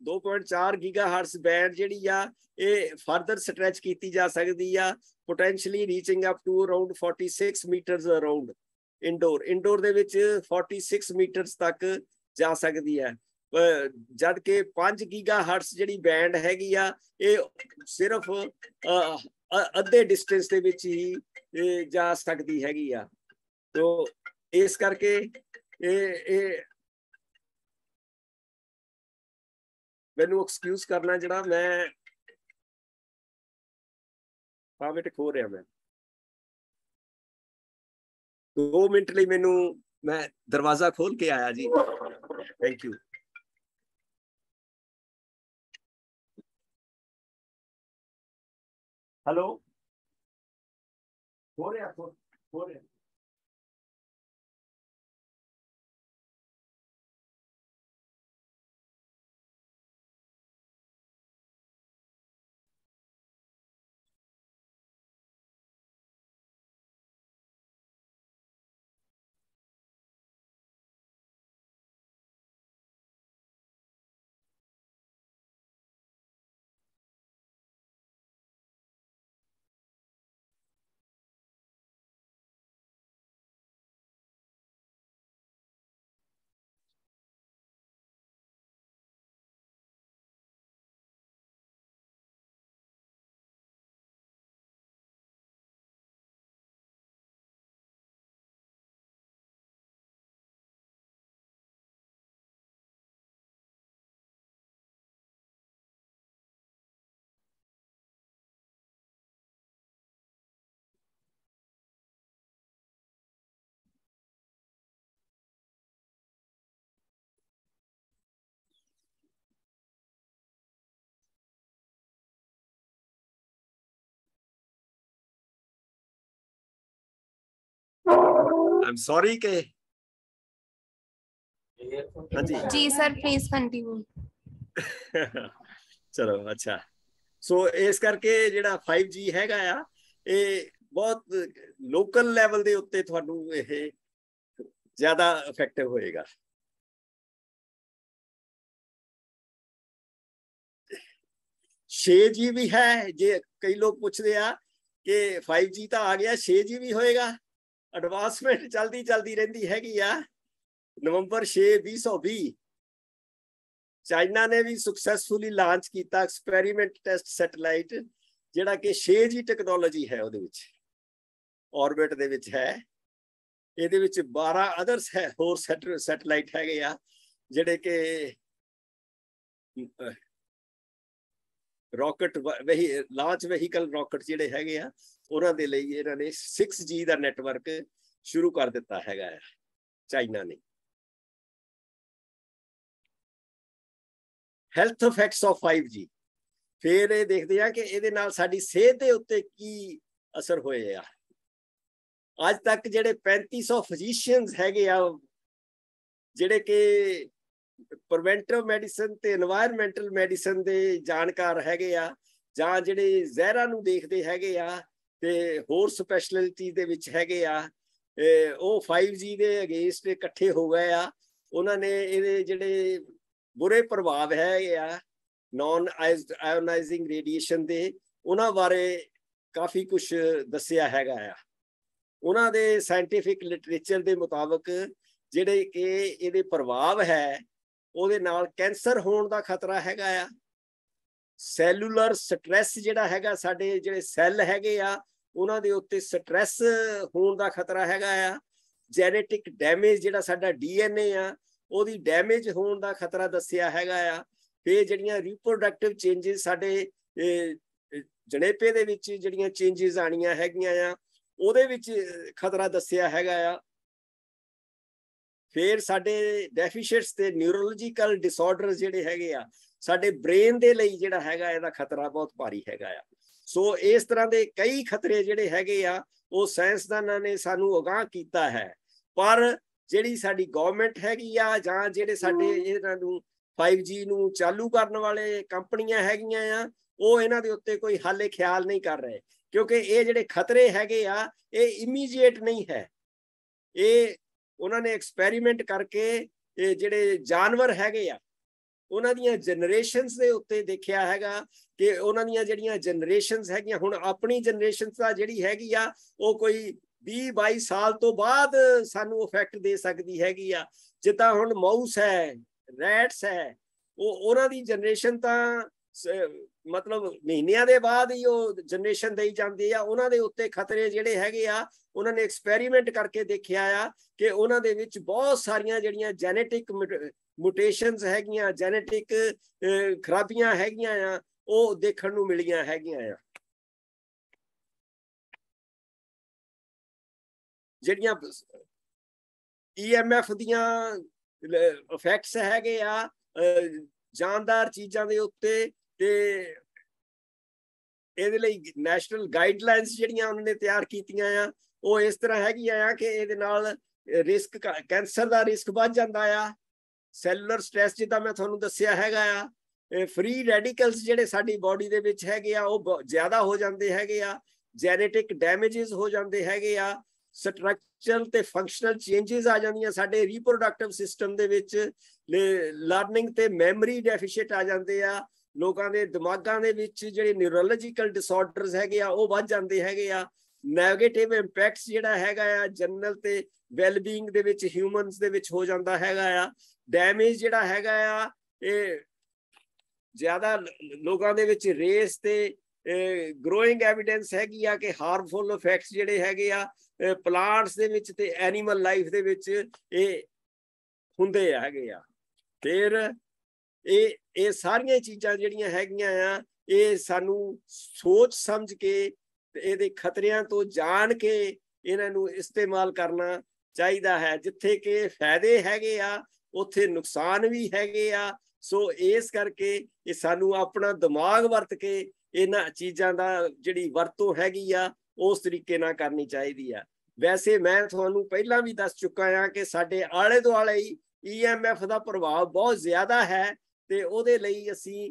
2.4 ਗੀਗਾਹਰਟਸ ਬੈਂਡ ਜਿਹੜੀ ਆ, ਇਹ ਫਰਦਰ ਸਟ੍ਰੈਚ ਕੀਤੀ ਜਾ ਸਕਦੀ ਆ potentially reaching up to around 46 metres around indoor indoor ਦੇ ਵਿੱਚ 46 ਮੀਟਰਸ ਤੱਕ ਜਾ ਸਕਦੀ ਹੈ। ਜਦ ਕਿ 5 ਗੀਗਾਹਰਟਸ ਜਿਹੜੀ ਬੈਂਡ ਹੈਗੀ ਆ, ਇਹ ਸਿਰਫ ਅੱਧੇ ਡਿਸਟੈਂਸ ਦੇ ਵਿੱਚ ਹੀ ਜਾ ਸਕਦੀ ਹੈਗੀ ਆ। ਤੋਂ ਇਸ ਕਰਕੇ ਇਹ ਇਹ ਮੈਨੂੰ ਐਕਸਕਿਊਜ਼ ਕਰਨਾ ਜਿਹੜਾ ਮੈਂ ਹਾਂ ਬੇਟੇ ਖੋ ਰਿਹਾ ਮੈਂ। 2 ਮਿੰਟ ਲਈ ਮੈਨੂੰ ਮੈਂ ਦਰਵਾਜ਼ਾ ਖੋਲ ਕੇ ਆਇਆ ਜੀ। ਥੈਂਕ ਯੂ ਹੈਲੋ ਹੋ ਰਿਹਾ ਹੋ ਰਿਹਾ। I'm sorry ਕਿ ਹਾਂਜੀ। ਜੀ ਸਰ ਪਲੀਜ਼ ਕੰਟੀਨਿਊ ਚਲੋ ਅੱਛਾ। ਸੋ ਇਸ ਕਰਕੇ ਜਿਹੜਾ 5G ਹੈਗਾ ਆ ਇਹ ਬਹੁਤ ਲੋਕਲ ਲੈਵਲ ਦੇ ਉੱਤੇ ਤੁਹਾਨੂੰ ਇਹ ਜ਼ਿਆਦਾ ਇਫੈਕਟਿਵ ਹੋਏਗਾ। ਛੇ ਜੀ ਵੀ ਹੈ ਜੇ ਕਈ ਲੋਕ ਪੁੱਛਦੇ ਆ ਕਿ 5G ਤਾਂ ਆ ਗਿਆ 6G ਵੀ ਹੋਏਗਾ। ਐਡਵਾਂਸਮੈਂਟ ਚਲਦੀ ਚਲਦੀ ਰਹਿੰਦੀ ਹੈਗੀ ਆ। ਨਵੰਬਰ 6 2020 ਚਾਈਨਾ ਨੇ ਵੀ ਸਕਸੈਸਫੁਲੀ ਲਾਂਚ ਕੀਤਾ ਐਕਸਪੈਰੀਮੈਂਟ ਟੈਸਟ ਸੈਟੇਲਾਈਟ ਜਿਹੜਾ ਕਿ 6G ਟੈਕਨੋਲੋਜੀ ਹੈ ਉਹਦੇ ਵਿੱਚ। ਆਰਬਿਟ ਦੇ ਵਿੱਚ ਹੈ। ਇਹਦੇ ਵਿੱਚ 12 ਅਦਰਸ ਹੈ, ਹੋਰ ਸੈਟੇਲਾਈਟ ਹੈਗੇ ਆ, ਜਿਹੜੇ ਕਿ ਰਾਕਟ ਵਹੀ ਲਾਂਚ ਵਹੀਕਲ ਰਾਕਟ ਜਿਹੜੇ ਹੈਗੇ ਆ, ਉਹਨਾਂ ਦੇ ਲਈ ਇਹਨਾਂ ਨੇ 6G ਦਾ ਨੈਟਵਰਕ ਸ਼ੁਰੂ ਕਰ ਦਿੱਤਾ ਹੈਗਾ ਆ, ਚਾਈਨਾ ਨੇ। ਹੈਲਥ ਇਫੈਕਟਸ ਆਫ 5G ਫਿਰ ਇਹ ਦੇਖਦੇ ਆ ਕਿ ਇਹਦੇ ਨਾਲ ਸਾਡੀ ਸਿਹਤ ਦੇ ਉੱਤੇ ਕੀ ਅਸਰ ਹੋਏ ਆ। ਅੱਜ ਤੱਕ ਜਿਹੜੇ 3500 ਫਿਜ਼ੀਸ਼ੀਅਨਸ ਹੈਗੇ ਆ, ਜਿਹੜੇ ਕਿ ਪ੍ਰਵੈਂਟਿਵ ਮੈਡੀਸਨ ਤੇ এনवायरमेंटल ਮੈਡੀਸਨ ਦੇ ਜਾਣਕਾਰ ਹੈਗੇ ਆ, ਜਾਂ ਜਿਹੜੇ ਜ਼ਹਿਰਾਂ ਨੂੰ ਦੇਖਦੇ ਹੈਗੇ ਆ ਤੇ ਹੋਰ ਸਪੈਸ਼ਲਿਟੀ ਦੇ ਵਿੱਚ ਹੈਗੇ ਆ ਉਹ 5G ਦੇ ਅਗੇਂਸਟ ਇਕੱਠੇ ਹੋ ਗਏ ਆ। ਉਹਨਾਂ ਨੇ ਇਹਦੇ ਜਿਹੜੇ ਬੁਰੇ ਪ੍ਰਭਾਵ ਹੈਗੇ ਆ ਨਾਨ ਆਇਓਨਾਈਜ਼ਿੰਗ ਰੇਡੀਏਸ਼ਨ ਦੇ, ਉਹਨਾਂ ਬਾਰੇ ਕਾਫੀ ਕੁਝ ਦੱਸਿਆ ਹੈਗਾ ਆ। ਉਹਨਾਂ ਦੇ ਸਾਇੰਟਿਫਿਕ ਲਿਟਰੇਚਰ ਦੇ ਮੁਤਾਬਕ ਜਿਹੜੇ ਕਿ ਇਹਦੇ ਪ੍ਰਭਾਵ ਹੈ ਉਹਦੇ ਨਾਲ ਕੈਂਸਰ ਹੋਣ ਦਾ ਖਤਰਾ ਹੈਗਾ ਆ। ਸੈਲੂਲਰ ਸਟ੍ਰੈਸ ਜਿਹੜਾ ਹੈਗਾ, ਸਾਡੇ ਜਿਹੜੇ ਸੈੱਲ ਹੈਗੇ ਆ, ਉਹਨਾਂ ਦੇ ਉੱਤੇ ਸਟ੍ਰੈਸ ਹੋਣ ਦਾ ਖਤਰਾ ਹੈਗਾ ਆ। ਜੈਨੇਟਿਕ ਡੈਮੇਜ ਜਿਹੜਾ ਸਾਡਾ ਡੀਐਨਏ ਆ, ਉਹਦੀ ਡੈਮੇਜ ਹੋਣ ਦਾ ਖਤਰਾ ਦੱਸਿਆ ਹੈਗਾ ਆ। ਫੇ ਜਿਹੜੀਆਂ ਰੀਪਰੋਡਕਟਿਵ ਚੇਂਜਸ ਸਾਡੇ ਜਣੇਪੇ ਦੇ ਵਿੱਚ ਜਿਹੜੀਆਂ ਚੇਂਜਸ ਆਣੀਆਂ ਹੈਗੀਆਂ ਆ, ਉਹਦੇ ਵਿੱਚ ਖਤਰਾ ਦੱਸਿਆ ਹੈਗਾ ਆ। ਫਿਰ ਸਾਡੇ ਡੈਫੀਸ਼ੀਐਂਟਸ ਤੇ ਨਿਊਰੋਲੋਜੀਕਲ ਡਿਸਆਰਡਰਸ ਜਿਹੜੇ ਹੈਗੇ ਆ ਸਾਡੇ ਬ੍ਰੇਨ ਦੇ ਲਈ ਜਿਹੜਾ ਹੈਗਾ ਇਹਦਾ ਖਤਰਾ ਬਹੁਤ ਭਾਰੀ ਹੈਗਾ ਆ। ਸੋ ਇਸ ਤਰ੍ਹਾਂ ਦੇ ਕਈ ਖਤਰੇ ਜਿਹੜੇ ਹੈਗੇ ਆ ਉਹ ਸਾਇੰਸਦਾਨਾਂ ਨੇ ਸਾਨੂੰ ਅਗਾਹ ਕੀਤਾ ਹੈ। ਪਰ ਜਿਹੜੀ ਸਾਡੀ ਗਵਰਨਮੈਂਟ ਹੈਗੀ ਆ ਜਾਂ ਜਿਹੜੇ ਸਾਡੇ ਇਹਨਾਂ ਨੂੰ 5G ਨੂੰ ਚਾਲੂ ਕਰਨ ਵਾਲੇ ਕੰਪਨੀਆਂ ਹੈਗੀਆਂ ਆ ਉਹ ਇਹਨਾਂ ਦੇ ਉੱਤੇ ਕੋਈ ਹਾਲੇ ਖਿਆਲ ਨਹੀਂ ਕਰ ਰਹੇ। ਕਿਉਂਕਿ ਇਹ ਜਿਹੜੇ ਖਤਰੇ ਹੈਗੇ ਆ ਇਹ ਇਮੀਡੀਏਟ ਨਹੀਂ ਹੈ। ਇਹ ਉਹਨਾਂ ਨੇ ਐਕਸਪੈਰੀਮੈਂਟ ਕਰਕੇ ਇਹ ਜਿਹੜੇ ਜਾਨਵਰ ਹੈਗੇ ਆ, ਉਹਨਾਂ ਦੀਆਂ ਜਨਰੇਸ਼ਨਸ ਦੇ ਉੱਤੇ ਦੇਖਿਆ ਹੈਗਾ ਕਿ ਉਹਨਾਂ ਦੀਆਂ ਜਿਹੜੀਆਂ ਜਨਰੇਸ਼ਨਸ ਹੈਗੀਆਂ, ਹੁਣ ਆਪਣੀ ਜਨਰੇਸ਼ਨ ਦਾ ਜਿਹੜੀ ਹੈਗੀ ਆ, ਉਹ ਕੋਈ 20 22 ਸਾਲ ਤੋਂ ਬਾਅਦ ਸਾਨੂੰ ਇਫੈਕਟ ਦੇ ਸਕਦੀ ਹੈਗੀ ਆ। ਜਿੱਦਾਂ ਹੁਣ ਮਾਊਸ ਹੈ ਰੈਟਸ ਹੈ, ਉਹ ਉਹਨਾਂ ਦੀ ਜਨਰੇਸ਼ਨ ਤਾਂ ਮਤਲਬ ਮਹੀਨਿਆਂ ਦੇ ਬਾਅਦ ਹੀ ਉਹ ਜਨਰੇਸ਼ਨ ਦੇਈ ਜਾਂਦੀ ਆ। ਉਹਨਾਂ ਦੇ ਉੱਤੇ ਖਤਰੇ ਜਿਹੜੇ ਹੈਗੇ ਆ ਉਹਨਾਂ ਨੇ ਐਕਸਪੈਰੀਮੈਂਟ ਕਰਕੇ ਦੇਖਿਆ ਆ ਕਿ ਉਹਨਾਂ ਦੇ ਵਿੱਚ ਬਹੁਤ ਸਾਰੀਆਂ ਜਿਹੜੀਆਂ ਜੈਨੇਟਿਕ ਮੁਟੇਸ਼ਨਸ ਹੈਗੀਆਂ ਜੈਨੇਟਿਕ ਖਰਾਬੀਆਂ ਹੈਗੀਆਂ ਆ, ਉਹ ਦੇਖਣ ਨੂੰ ਮਿਲੀਆਂ ਹੈਗੀਆਂ ਆ। ਜਿਹੜੀਆਂ ਈਐਮਐਫ ਦੀਆਂ ਇਫੈਕਟਸ ਹੈਗੇ ਆ ਜਾਨਦਾਰ ਚੀਜ਼ਾਂ ਦੇ ਉੱਤੇ ਤੇ ਇਹਦੇ ਲਈ ਨੈਸ਼ਨਲ ਗਾਈਡਲਾਈਨਸ ਜਿਹੜੀਆਂ ਉਹਨਾਂ ਨੇ ਤਿਆਰ ਕੀਤੀਆਂ ਆ ਉਹ ਇਸ ਤਰ੍ਹਾਂ ਹੈਗੀ ਆ ਕਿ ਇਹਦੇ ਨਾਲ ਰਿਸਕ ਕੈਂਸਰ ਦਾ ਰਿਸਕ ਵੱਧ ਜਾਂਦਾ ਆ। ਸੈਲੂਲਰ ਸਟ੍ਰੈਸ ਜਿੱਦਾਂ ਮੈਂ ਤੁਹਾਨੂੰ ਦੱਸਿਆ ਹੈਗਾ ਆ ਫ੍ਰੀ ਰੈਡੀਕਲਸ ਜਿਹੜੇ ਸਾਡੀ ਬਾਡੀ ਦੇ ਵਿੱਚ ਹੈਗੇ ਆ, ਉਹ ਜ਼ਿਆਦਾ ਹੋ ਜਾਂਦੇ ਹੈਗੇ ਆ। ਜੈਨੇਟਿਕ ਡੈਮੇजेस ਹੋ ਜਾਂਦੇ ਹੈਗੇ ਆ। ਸਟਰਕਚਰ ਤੇ ਫੰਕਸ਼ਨਲ ਚੇਂजेस ਆ ਜਾਂਦੀਆਂ ਸਾਡੇ ਰੀਪਰੋਡਕਟਿਵ ਸਿਸਟਮ ਦੇ ਵਿੱਚ। ਲਰਨਿੰਗ ਤੇ ਮੈਮਰੀ ਡੈਫੀਸ਼ੀਟ ਆ ਜਾਂਦੇ ਆ। ਲੋਕਾਂ ਦੇ ਦਿਮਾਗਾਂ ਦੇ ਵਿੱਚ ਜਿਹੜੇ ਨਿਊਰੋਲੋਜੀਕਲ ਡਿਸਆਰਡਰਸ ਹੈਗੇ ਆ, ਉਹ ਵੱਧ ਜਾਂਦੇ ਹੈਗੇ ਆ। ਨੈਗੇਟਿਵ ਇੰਪੈਕਟਸ ਜਿਹੜਾ ਹੈਗਾ ਆ ਜਨਰਲ ਤੇ ਵੈਲਬੀਇੰਗ ਦੇ ਵਿੱਚ ਹਿਊਮਨਸ ਦੇ ਵਿੱਚ ਹੋ ਜਾਂਦਾ ਹੈਗਾ ਆ। ਡੈਮੇਜ ਜਿਹੜਾ ਹੈਗਾ ਆ, ਇਹ ਜ਼ਿਆਦਾ ਲੋਕਾਂ ਦੇ ਵਿੱਚ ਰੇਸ ਤੇ ਗਰੋਇੰਗ ਐਵੀਡੈਂਸ ਹੈਗੀ ਆ ਕਿ ਹਾਰਮਫੁਲ ਇਫੈਕਟਸ ਜਿਹੜੇ ਹੈਗੇ ਆ ਪਲਾਂਟਸ ਦੇ ਵਿੱਚ ਤੇ ਐਨੀਮਲ ਲਾਈਫ ਦੇ ਵਿੱਚ ਇਹ ਹੁੰਦੇ ਹੈਗੇ ਆ। ਫਿਰ ਇਹ ਇਹ ਸਾਰੀਆਂ ਚੀਜ਼ਾਂ ਜਿਹੜੀਆਂ ਹੈਗੀਆਂ ਆ, ਇਹ ਸਾਨੂੰ ਸੋਚ ਸਮਝ ਕੇ ਇਹਦੇ ਖਤਰਿਆਂ ਤੋਂ ਜਾਣ ਕੇ ਇਹਨਾਂ ਨੂੰ ਇਸਤੇਮਾਲ ਕਰਨਾ ਚਾਹੀਦਾ ਹੈ। ਜਿੱਥੇ ਕਿ ਫਾਇਦੇ ਹੈਗੇ ਆ, ਉੱਥੇ ਨੁਕਸਾਨ ਵੀ ਹੈਗੇ ਆ। ਸੋ ਇਸ ਕਰਕੇ ਇਹ ਸਾਨੂੰ ਆਪਣਾ ਦਿਮਾਗ ਵਰਤ ਕੇ ਇਹਨਾਂ ਚੀਜ਼ਾਂ ਦਾ ਜਿਹੜੀ ਵਰਤੋਂ ਹੈਗੀ ਆ, ਉਸ ਤਰੀਕੇ ਨਾਲ ਕਰਨੀ ਚਾਹੀਦੀ ਆ। ਵੈਸੇ ਮੈਂ ਤੁਹਾਨੂੰ ਪਹਿਲਾਂ ਵੀ ਦੱਸ ਚੁੱਕਾ ਆ ਕਿ ਸਾਡੇ ਆਲੇ ਦੁਆਲੇ ਹੀ ਈਐਮਐਫ ਦਾ ਪ੍ਰਭਾਵ ਬਹੁਤ ਜ਼ਿਆਦਾ ਹੈ ਤੇ ਉਹਦੇ ਲਈ ਅਸੀਂ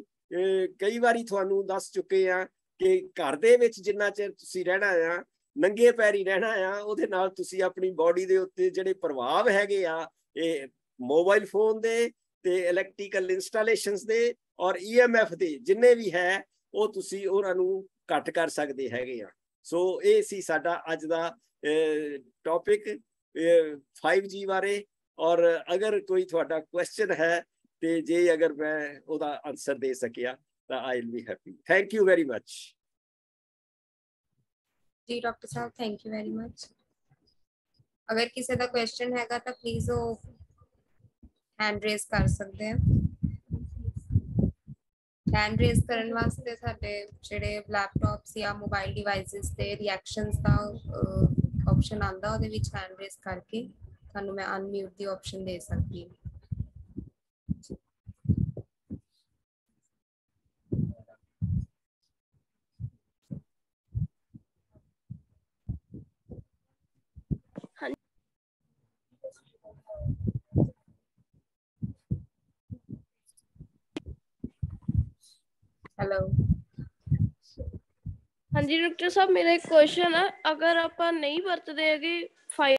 ਕਈ ਵਾਰੀ ਤੁਹਾਨੂੰ ਦੱਸ ਚੁੱਕੇ ਆ ਕਿ ਘਰ ਦੇ ਵਿੱਚ ਜਿੰਨਾ ਚਿਰ ਤੁਸੀਂ ਰਹਿਣਾ ਆ, ਨੰਗੇ ਪੈਰੀ ਰਹਿਣਾ ਆ, ਉਹਦੇ ਨਾਲ ਤੁਸੀਂ ਆਪਣੀ ਬਾਡੀ ਦੇ ਉੱਤੇ ਜਿਹੜੇ ਪ੍ਰਭਾਵ ਹੈਗੇ ਆ, ਇਹ ਮੋਬਾਈਲ ਫੋਨ ਦੇ ਤੇ ਇਲੈਕਟ੍ਰੀਕਲ ਇੰਸਟਾਲੇਸ਼ਨਸ ਦੇ ਔਰ ਈਐਮਐਫ ਦੇ ਜਿੰਨੇ ਵੀ ਹੈ, ਉਹ ਤੁਸੀਂ ਉਹਨਾਂ ਨੂੰ ਘੱਟ ਕਰ ਸਕਦੇ ਹੈਗੇ ਆ। ਸੋ ਇਹ ਸੀ ਸਾਡਾ ਅੱਜ ਦਾ ਟੌਪਿਕ 5G ਬਾਰੇ। ਔਰ ਅਗਰ ਕੋਈ ਤੁਹਾਡਾ ਕੁਐਸਚਨ ਹੈ, ਤੇ ਜੇ ਅਗਰ ਮੈਂ ਉਹਦਾ ਆਨਸਰ ਦੇ ਸਕਿਆ ਤਾਂ I will be happy. Thank you very much ਜੀ, ਡਾਕਟਰ ਸਾਹਿਬ ਥੈਂਕ ਯੂ ਵੈਰੀ ਮੱਚ ਅਗਰ ਕਿਸੇ ਦਾ ਕੁਐਸਚਨ ਹੈਗਾ ਤਾਂ ਪਲੀਜ਼ ਉਹ ਹੈਂਡ ਰੇਜ਼ ਕਰ ਸਕਦੇ ਆ। ਹੈਂਡ ਰੇਜ਼ ਕਰਨ ਵਾਸਤੇ ਸਾਡੇ ਜਿਹੜੇ ਲੈਪਟਾਪਸ ਜਾਂ ਮੋਬਾਈਲ ਡਿਵਾਈਸਸ ਤੇ ਰਿਐਕਸ਼ਨਸ ਦਾ ਆਪਸ਼ਨ ਆਂਦਾ ਉਹਦੇ ਵਿੱਚ ਹੈਂਡ ਰੇਜ਼ ਕਰਕੇ ਤੁਹਾਨੂੰ ਮੈਂ ਅਨਮਿਊਟ ਦੀ ਆਪਸ਼ਨ ਦੇ ਸਕਦੀ ਹਾਂ। ਹੈਲੋ ਹਾਂਜੀ ਡਾਕਟਰ ਸਾਹਿਬ ਮੇਰਾ ਇੱਕ ਕੁਐਸਚਨ ਆ ਅਗਰ ਆਪਾਂ ਨਹੀਂ ਵਰਤਦੇ ਹੈਗੇ